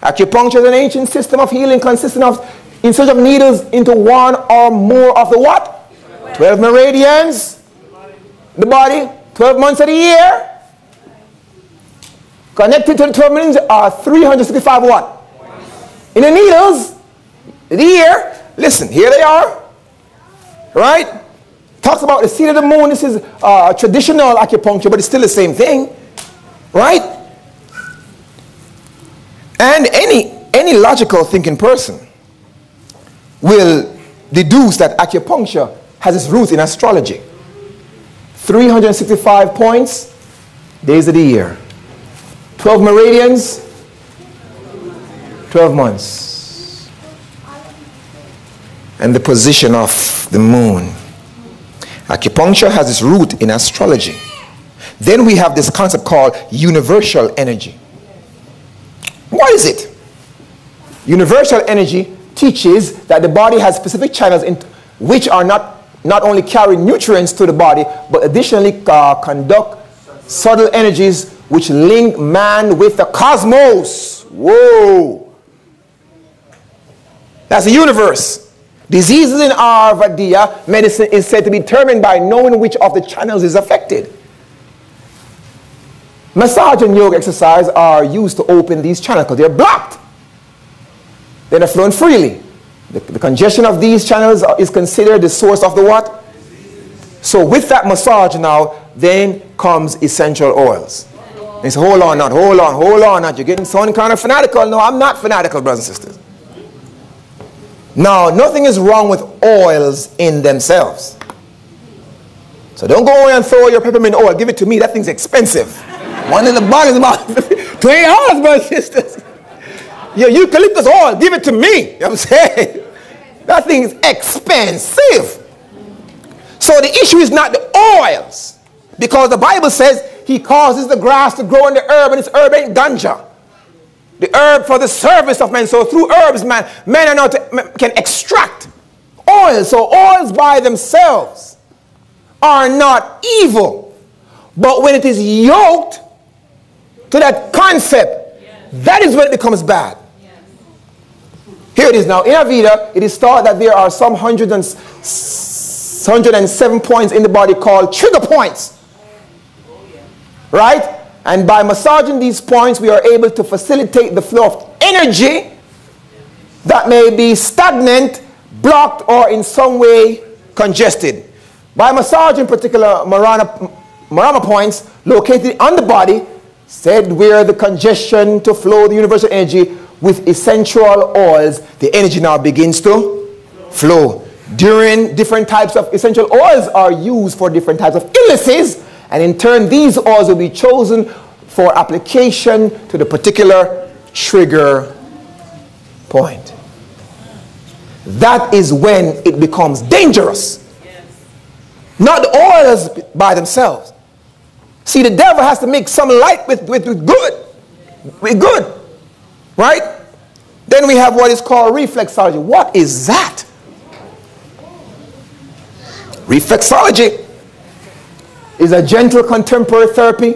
Acupuncture is an ancient system of healing consisting of insertion of needles into one or more of the what? 12 meridians. The body, 12 months of the year. Connected to the 12 meridians are 365 what? In the needles, the ear, listen, here they are. Right? Talks about the seat of the moon. This is uh, traditional acupuncture, but it's still the same thing. Right? And any, any logical thinking person will deduce that acupuncture has its roots in astrology. 365 points, days of the year. 12 meridians, 12 months. And the position of the moon. Acupuncture has its root in astrology. Then we have this concept called universal energy. What is it? Universal energy teaches that the body has specific channels in which are not, not only carry nutrients to the body, but additionally uh, conduct subtle energies which link man with the cosmos. Whoa! That's the universe. Diseases in Ayurveda medicine is said to be determined by knowing which of the channels is affected. Massage and yoga exercise are used to open these channels because they're blocked. They're not flowing freely. The, the, congestion of these channels is considered the source of the what? So with that massage now, then comes essential oils. They say, hold on, not hold on, hold on, not you're getting some kind of fanatical. No, I'm not fanatical, brothers and sisters. Now, nothing is wrong with oils in themselves. So don't go away and throw your peppermint oil. Give it to me. That thing's expensive. One in the bottle is about $20, brothers and sisters. Your eucalyptus oil, give it to me. You know what I'm saying? That thing is expensive. So the issue is not the oils. Because the Bible says he causes the grass to grow in the herb and this herb ain't ganja the herb for the service of men. So through herbs, man, men are not can extract oil. So oils by themselves are not evil. But when it is yoked to that concept, yes. that is when it becomes bad. Yes. Here it is now. In Ayurveda, it is thought that there are some 107 points in the body called trigger points. Oh, right? And by massaging these points, we are able to facilitate the flow of energy that may be stagnant, blocked, or in some way congested. By massaging particular marana, marama points located on the body, said where the congestion to flow the universal energy with essential oils, the energy now begins to flow. During different types of essential oils are used for different types of illnesses and in turn, these oils will be chosen for application to the particular trigger point. That is when it becomes dangerous. Not the oils by themselves. See, the devil has to make some light with, with, with good. With good. Right? Then we have what is called reflexology. What is that? Reflexology is a gentle contemporary therapy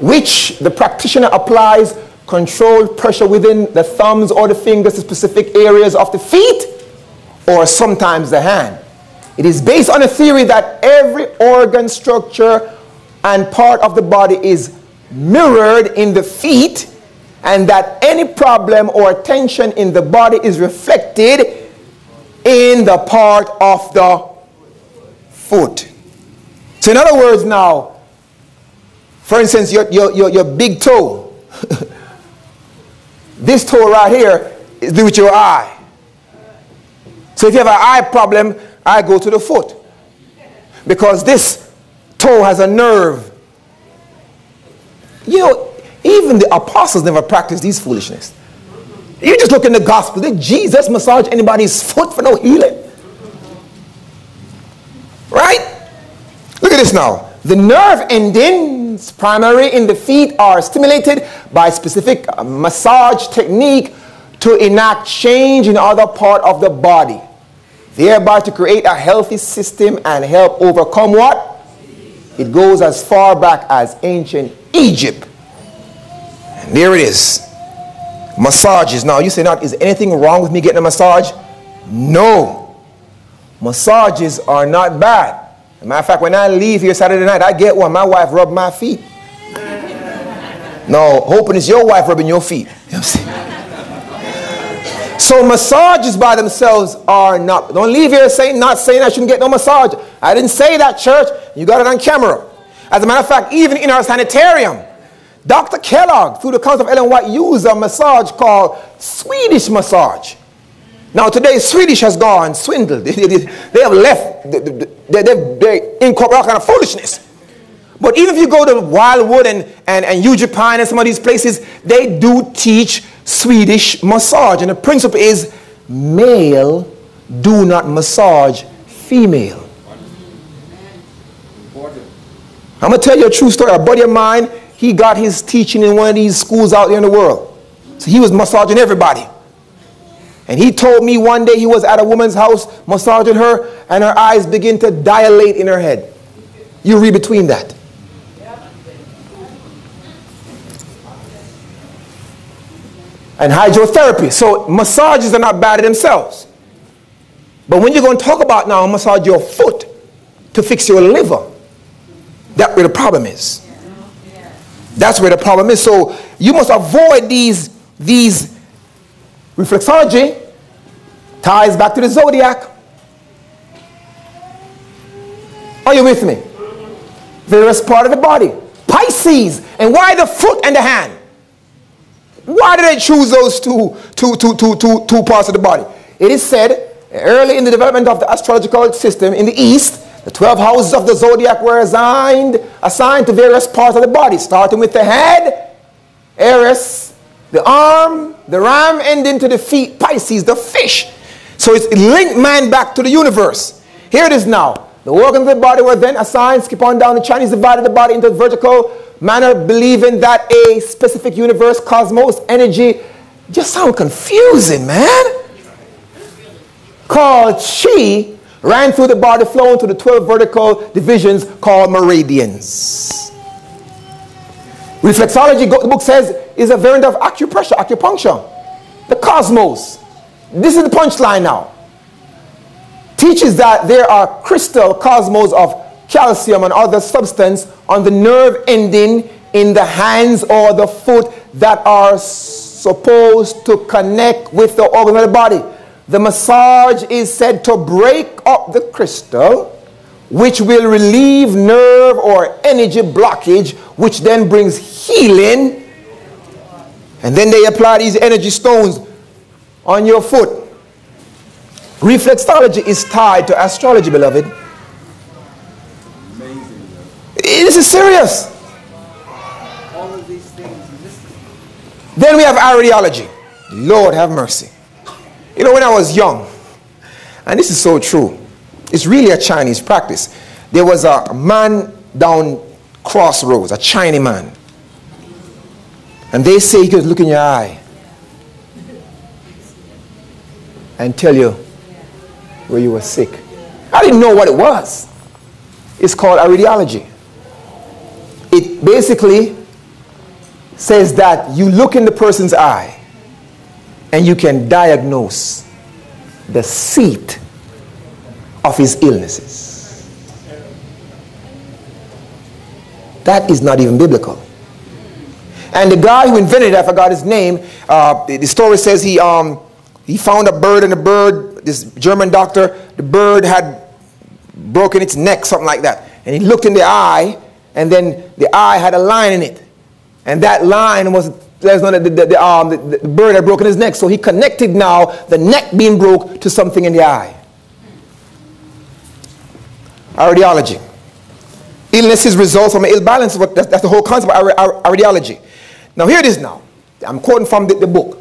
which the practitioner applies controlled pressure within the thumbs or the fingers to specific areas of the feet or sometimes the hand. It is based on a theory that every organ structure and part of the body is mirrored in the feet and that any problem or tension in the body is reflected in the part of the foot. So in other words now, for instance, your, your, your, your big toe, this toe right here is with your eye. So if you have an eye problem, I go to the foot. Because this toe has a nerve. You know, even the apostles never practiced these foolishness. You just look in the gospel. Did Jesus massage anybody's foot for no healing? Right? At this now. The nerve endings, primary in the feet, are stimulated by specific uh, massage technique to enact change in other part of the body, thereby to create a healthy system and help overcome what? It goes as far back as ancient Egypt. And there it is. Massages. Now, you say, not, is anything wrong with me getting a massage? No. Massages are not bad. Matter of fact, when I leave here Saturday night, I get one. My wife rub my feet. No, hoping it's your wife rubbing your feet. You know so massages by themselves are not. Don't leave here saying not saying I shouldn't get no massage. I didn't say that, church. You got it on camera. As a matter of fact, even in our sanitarium, Dr. Kellogg, through the Counsel of Ellen White, used a massage called Swedish massage. Now today, Swedish has gone swindled. They, have left. They, they, they, they incorporate all kind of foolishness. But even if you go to Wildwood and, and, and Uchee Pine and some of these places, they do teach Swedish massage. And the principle is male do not massage female. I'm going to tell you a true story. A buddy of mine, he got his teaching in one of these schools out there in the world. So he was massaging everybody. And he told me one day he was at a woman's house massaging her, and her eyes begin to dilate in her head. You read between that. And hydrotherapy. So massages are not bad in themselves. But when you're going to talk about now massage your foot to fix your liver, that's where the problem is. That's where the problem is. So you must avoid these, these reflexology ties back to the zodiac. Are you with me? Various part of the body. Pisces. And why the foot and the hand? Why did they choose those two, two, two, two, two, two parts of the body? It is said early in the development of the astrological system in the East, the 12 houses of the zodiac were assigned, assigned to various parts of the body, starting with the head, Aries, the arm, the ram, ending to the feet, Pisces, the fish. So it's linked man back to the universe. Here it is now. The organs of the body were then assigned, skip on down, the Chinese divided the body into vertical manner, believing that a specific universe, cosmos, energy, just sound confusing, man. Called chi ran through the body, flowing to the 12 vertical divisions called meridians. Reflexology, the book says, is a variant of acupressure, acupuncture. The cosmos. This is the punchline now. Teaches that there are crystal cosmos of calcium and other substance on the nerve ending in the hands or the foot that are supposed to connect with the organ of the body. The massage is said to break up the crystal, which will relieve nerve or energy blockage, which then brings healing. And then they apply these energy stones on your foot. Reflexology is tied to astrology, beloved. Amazing. This is serious. All of these things. Then we have radiology. Lord have mercy. You know, when I was young, and this is so true, it's really a Chinese practice. There was a man down crossroads, a Chinese man. And they say he could look in your eye and tell you where you were sick. I didn't know what it was. It's called iridology. It basically says that you look in the person's eye and you can diagnose the seat of his illnesses. That is not even biblical. And the guy who invented it, I forgot his name, uh, the, story says he, um, he found a bird and the bird, this German doctor, the bird had broken its neck, something like that. And he looked in the eye, and then the eye had a line in it. And that line was there's no, the, the, the, um, the, the bird had broken his neck. So he connected now the neck being broke to something in the eye. Iridiology. Illnesses result from ill balance. That's, that's the whole concept of iridiology. Now here it is now. I'm quoting from the, the book.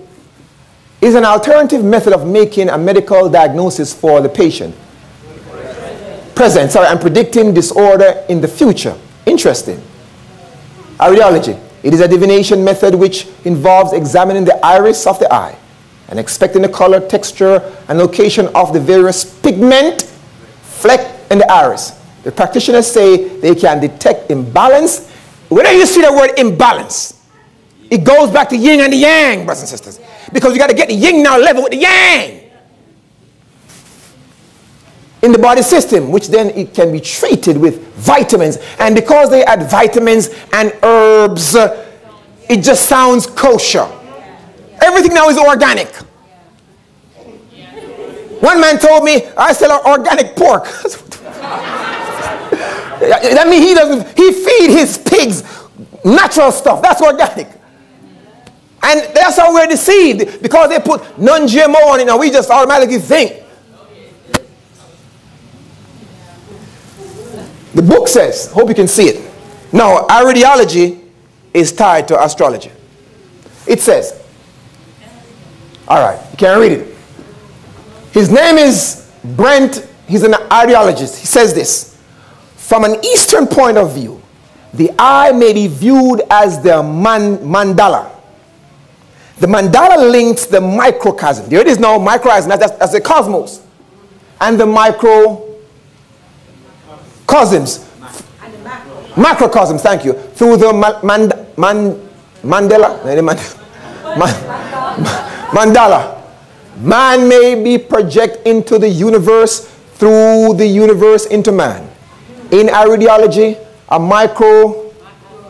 Is an alternative method of making a medical diagnosis for the patient. Present, sorry, and predicting disorder in the future. Interesting. Iridiology. It is a divination method which involves examining the iris of the eye and expecting the color, texture, and location of the various pigment fleck in the iris. The practitioners say they can detect imbalance. Whenever you see the word imbalance, it goes back to yin and the yang, brothers and sisters. Because you got to get the yin now level with the yang in the body system, which then it can be treated with vitamins. And because they add vitamins and herbs, it just sounds kosher. Everything now is organic. One man told me, I sell organic pork. that means he doesn't, he feed his pigs natural stuff. That's organic. And that's how we're deceived because they put non-GMO on it. and we just automatically think The book says, hope you can see it. Now, iridiology is tied to astrology. It says, all right, you can't read it. His name is Brent, he's an iridiologist. He says this From an Eastern point of view, the eye may be viewed as the man, mandala. The mandala links the microcosm. There it is now, microcosm, that's, that's the cosmos. And the micro cosms, macrocosms, thank you, through the man, man, Mandela, mandala. Man may be projected into the universe through the universe into man. In iridiology, a micro,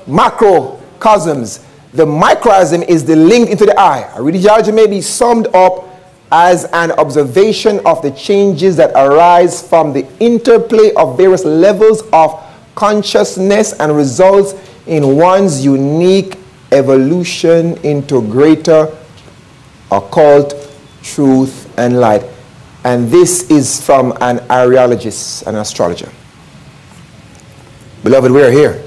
macrocosms. The microcosm is the link into the eye. Iridiology may be summed up as an observation of the changes that arise from the interplay of various levels of consciousness and results in one's unique evolution into greater occult truth and light. And this is from an Ariologist, an astrologer. Beloved, we are here.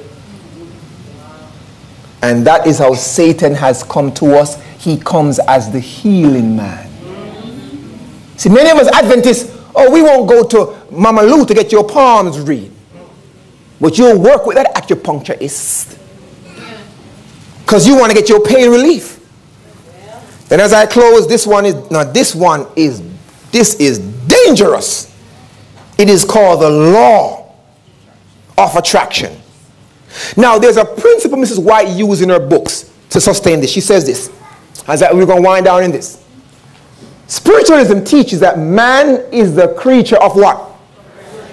And that is how Satan has come to us. He comes as the healing man. See, many of us Adventists, oh, we won't go to Mama Lou to get your palms read. But you'll work with that acupuncturist. Because you want to get your pain relief. And as I close, this one is now this one is this is dangerous. It is called the law of attraction. Now, there's a principle Mrs. White uses in her books to sustain this. She says this. As we're going to wind down in this. Spiritualism teaches that man is the creature of what?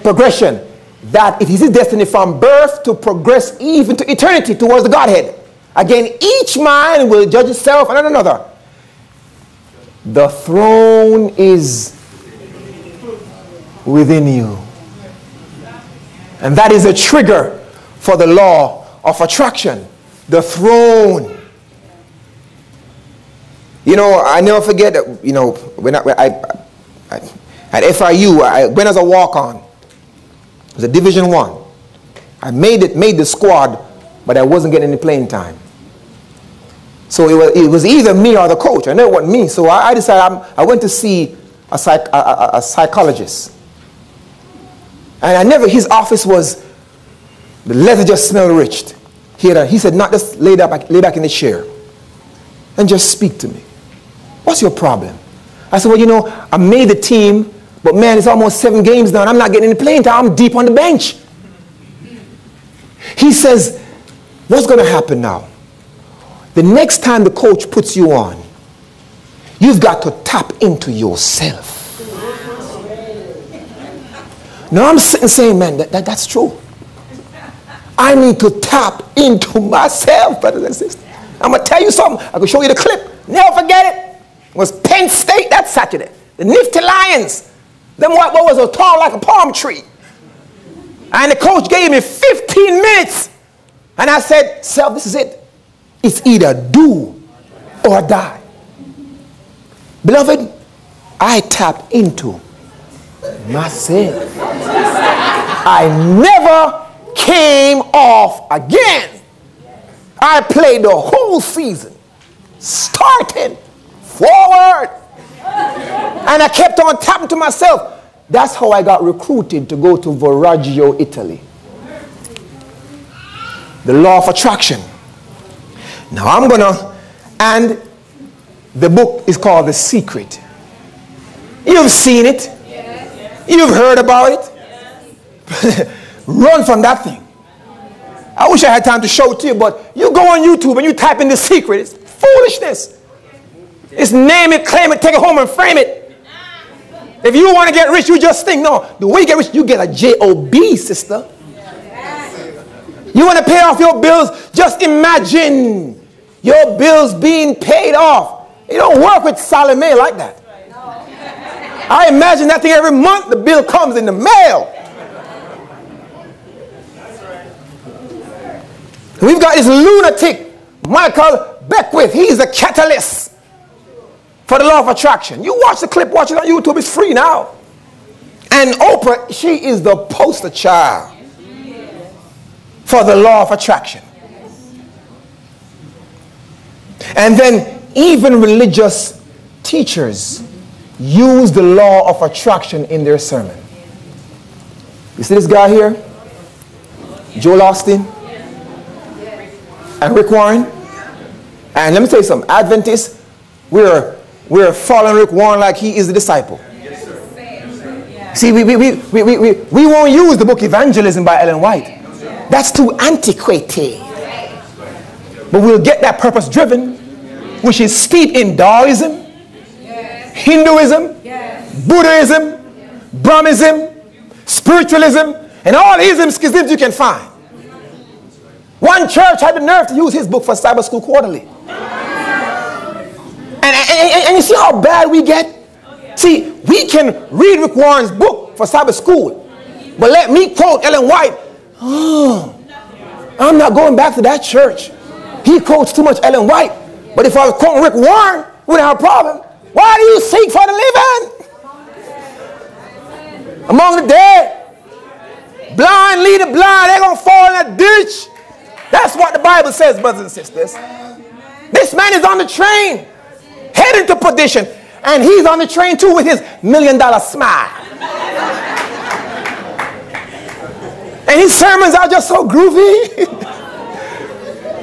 Progression. That it is his destiny from birth to progress even to eternity towards the Godhead. Again, each man will judge itself and another. The throne is within you. And that is a trigger for the law of attraction. The throne you know, I never forget that, you know, when I, I, I at FIU, I went as a walk-on. It was a Division One. I. I made it, made the squad, but I wasn't getting any playing time. So it was, it was either me or the coach. I know it wasn't me. So I, I decided I'm, i went to see a, psych, a, a, a psychologist. And I never, his office was, the leather just smelled rich. He, had a, he said, not just lay, back, lay back in the chair and just speak to me. What's your problem? I said, Well, you know, I made the team, but man, it's almost seven games now, and I'm not getting any playing time. I'm deep on the bench. He says, What's going to happen now? The next time the coach puts you on, you've got to tap into yourself. Now I'm sitting saying, man, that, that, that's true. I need to tap into myself, brothers and sisters. I'm going to tell you something. I can show you the clip. Never forget it. It was Penn State that Saturday. The Nittany Lions. Them what, what was a tall like a palm tree. And the coach gave me 15 minutes. And I said, self, this is it. It's either do or die. Beloved, I tapped into myself. I never came off again. I played the whole season, starting forward. And I kept on tapping to myself. That's how I got recruited to go to Viareggio, Italy. The law of attraction. Now I'm gonna, and the book is called The Secret. You've seen it. You've heard about it. Run from that thing. I wish I had time to show it to you, but you go on YouTube and you type in The Secret. It's foolishness. It's name it, claim it, take it home and frame it. If you want to get rich, you just think, no, the way you get rich, you get a J-O-B, sister. You want to pay off your bills, just imagine your bills being paid off. You don't work with Sallie Mae like that. I imagine that thing every month the bill comes in the mail. We've got this lunatic, Michael Beckwith. He's the catalyst for the law of attraction. You watch the clip, watch it on YouTube, it's free now. And Oprah, she is the poster child for the law of attraction. And then even religious teachers use the law of attraction in their sermon. You see this guy here? Joel Osteen? and Rick Warren. And let me tell you something, Adventists, we're we're following Rick Warren like he is the disciple. See, we, we, we, we, we, we won't use the book Evangelism by Ellen White. That's too antiquated. But we'll get that purpose driven, which is steeped in Taoism, Hinduism, Buddhism, Brahmism, spiritualism, and all isms, schisms you can find. One church had the nerve to use his book for Sabbath School Quarterly. And, and, and, you see how bad we get? See, we can read Rick Warren's book for Sabbath school, but let me quote Ellen White. Oh, I'm not going back to that church. He quotes too much Ellen White. But if I was quoting Rick Warren, we wouldn't have a problem. Why do you seek for the living? Among the dead. Blind lead the blind. They're going to fall in a ditch. That's what the Bible says, brothers and sisters. This man is on the train heading to perdition. And he's on the train too with his million dollar smile. And his sermons are just so groovy.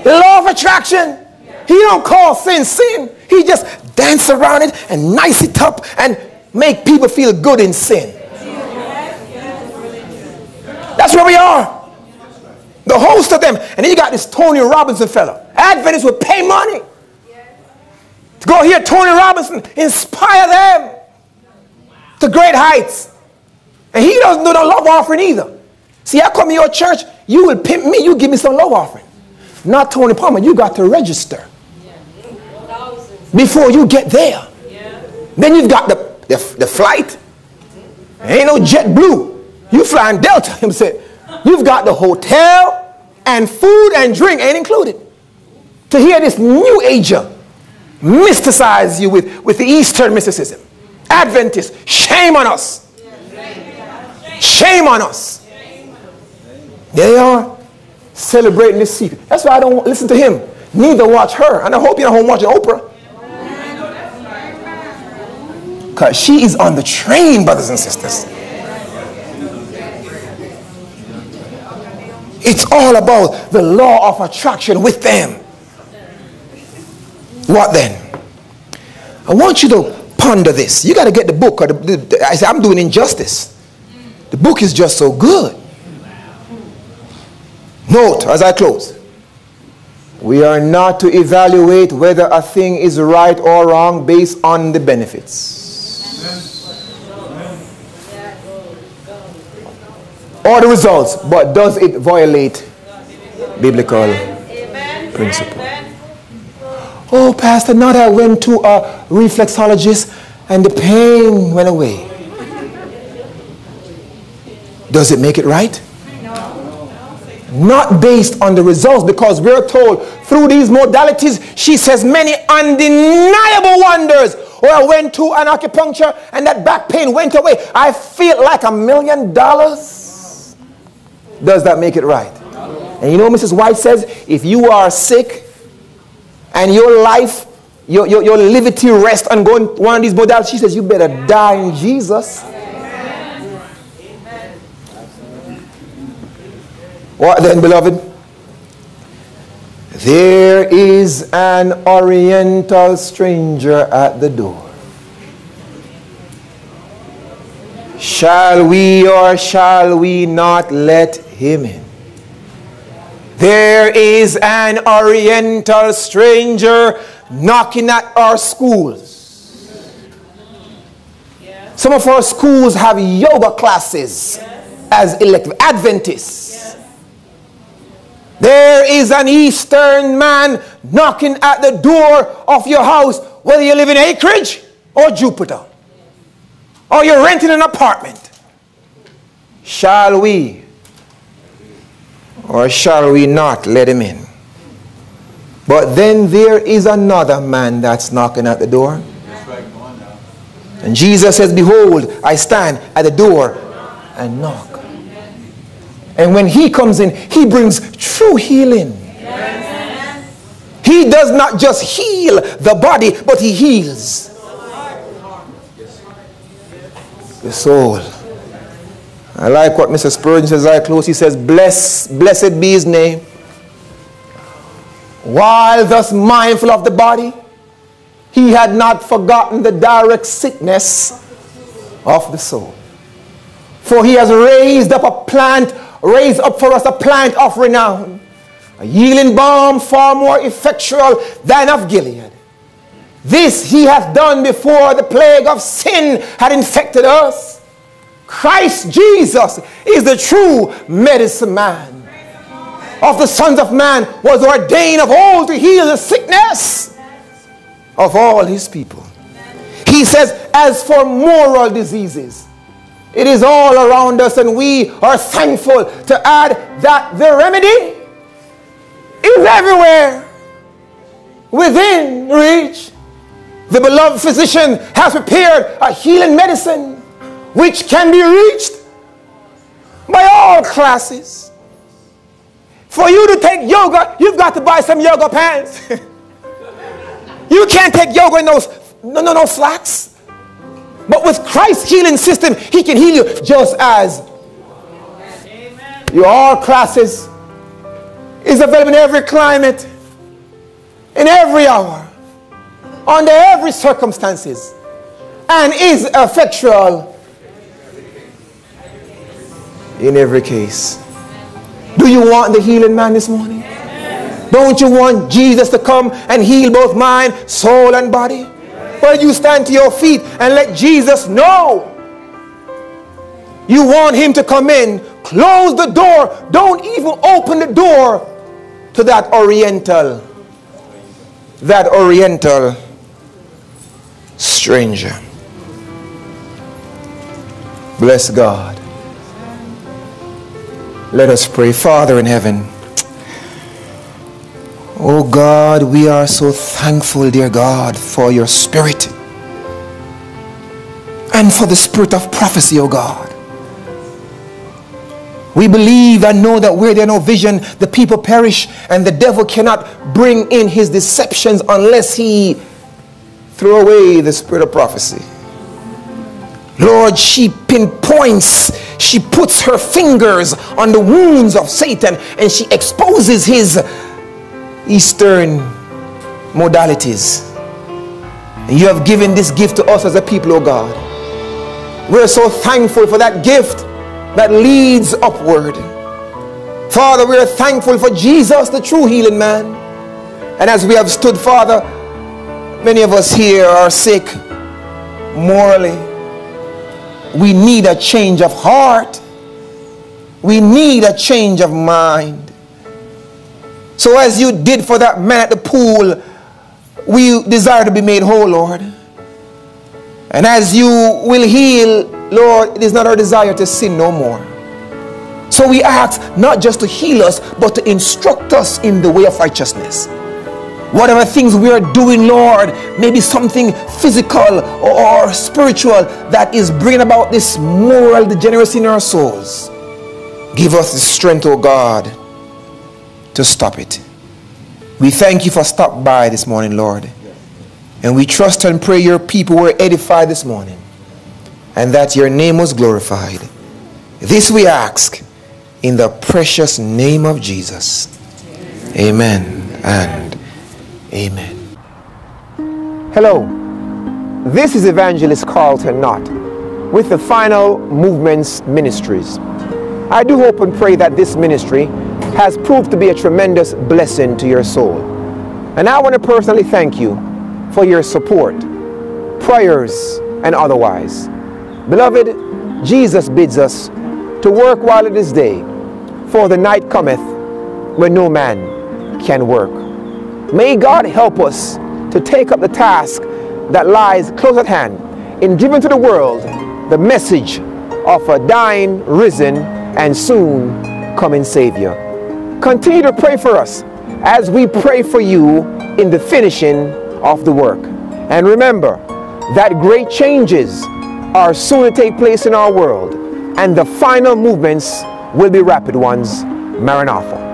the law of attraction. He don't call sin sin. He just dance around it and nice it up and make people feel good in sin. That's where we are. The host of them. And then you got this Tony Robinson fellow. Adventists would pay money to go hear Tony Robinson inspire them to great heights. And he doesn't do the love offering either. See, I come to your church, you will pimp me, you give me some love offering. Not Tony Palmer, you got to register before you get there. Then you've got the, the, the flight. Ain't no jet blue. You flying Delta. Him said, you've got the hotel and food and drink ain't included. To hear this new ager mysticize you with, with the Eastern mysticism. Adventists, shame on us. Shame on us. There they are, celebrating this secret. That's why I don't listen to him. Neither watch her. And I hope you're not home watching Oprah. Because she is on the train, brothers and sisters. It's all about the law of attraction with them. What then? I want you to ponder this. You got to get the book. Or the, the, I say, I'm doing injustice. The book is just so good. Note as I close. We are not to evaluate whether a thing is right or wrong based on the benefits. Or the results, but does it violate biblical principle? Oh, Pastor, not I went to a reflexologist and the pain went away. Does it make it right? Not based on the results, because we're told through these modalities, she says many undeniable wonders. Or I went to an acupuncture and that back pain went away. I feel like a million dollars. Does that make it right? And you know, Mrs. White says, if you are sick and your life, your, your, your liberty rest on going one of these modalities, she says, you better die in Jesus. What then, beloved? There is an oriental stranger at the door. Shall we or shall we not let him in? There is an oriental stranger knocking at our schools. Some of our schools have yoga classes as elective Adventists. There is an Eastern man knocking at the door of your house, whether you live in Acreage or Jupiter, or you're renting an apartment. Shall we or shall we not let him in? But then there is another man that's knocking at the door. And Jesus says, Behold, I stand at the door and knock. And when he comes in, he brings true healing. He does not just heal the body, but he heals the soul. I like what Mr. Spurgeon says I close. He says, Bless, Blessed be his name. While thus mindful of the body, he had not forgotten the direct sickness of the soul. For he has raised up a plant raise up for us a plant of renown, a yielding balm far more effectual than of Gilead. This he hath done before the plague of sin had infected us. Christ Jesus is the true medicine man. Of the sons of man was ordained of old to heal the sickness of all his people. He says, as for moral diseases, it is all around us, and we are thankful to add that the remedy is everywhere within reach. The beloved physician has prepared a healing medicine which can be reached by all classes. For you to take yoga, you've got to buy some yoga pants. you can't take yoga in those no no no slacks. But with Christ's healing system, he can heal you just as your all classes is available in every climate, in every hour, under every circumstances, and is effectual in every case. Do you want the healing man this morning? Don't you want Jesus to come and heal both mind, soul, and body? Well, you stand to your feet and let Jesus know. You want him to come in. Close the door. Don't even open the door to that oriental, that oriental stranger. Bless God. Let us pray. Father in heaven. Oh God, we are so thankful, dear God, for your spirit and for the spirit of prophecy, oh God. We believe and know that where there no vision, the people perish, and the devil cannot bring in his deceptions unless he throw away the spirit of prophecy. Lord, she pinpoints, she puts her fingers on the wounds of Satan and she exposes his Eastern modalities. And you have given this gift to us as a people, oh God. We're so thankful for that gift that leads upward. Father, we are thankful for Jesus, the true healing man. And as we have stood, Father, many of us here are sick morally. We need a change of heart. We need a change of mind. So, as you did for that man at the pool, we desire to be made whole, Lord. And as you will heal, Lord, it is not our desire to sin no more. So we ask not just to heal us, but to instruct us in the way of righteousness. Whatever things we are doing, Lord, maybe something physical or, spiritual that is bringing about this moral degeneracy in our souls. Give us the strength, O oh God, to stop it. We thank you for stopping by this morning, Lord. And we trust and pray your people were edified this morning and that your name was glorified. This we ask in the precious name of Jesus. Amen and amen. Hello, this is Evangelist Carlton Knott with the Final Movements Ministries. I do hope and pray that this ministry has proved to be a tremendous blessing to your soul. And I want to personally thank you for your support, prayers, and otherwise. Beloved, Jesus bids us to work while it is day, for the night cometh when no man can work. May God help us to take up the task that lies close at hand in giving to the world the message of a dying, risen, and soon coming Savior. Continue to pray for us as we pray for you in the finishing of the work. And remember that great changes are soon to take place in our world, and the final movements will be rapid ones. Maranatha.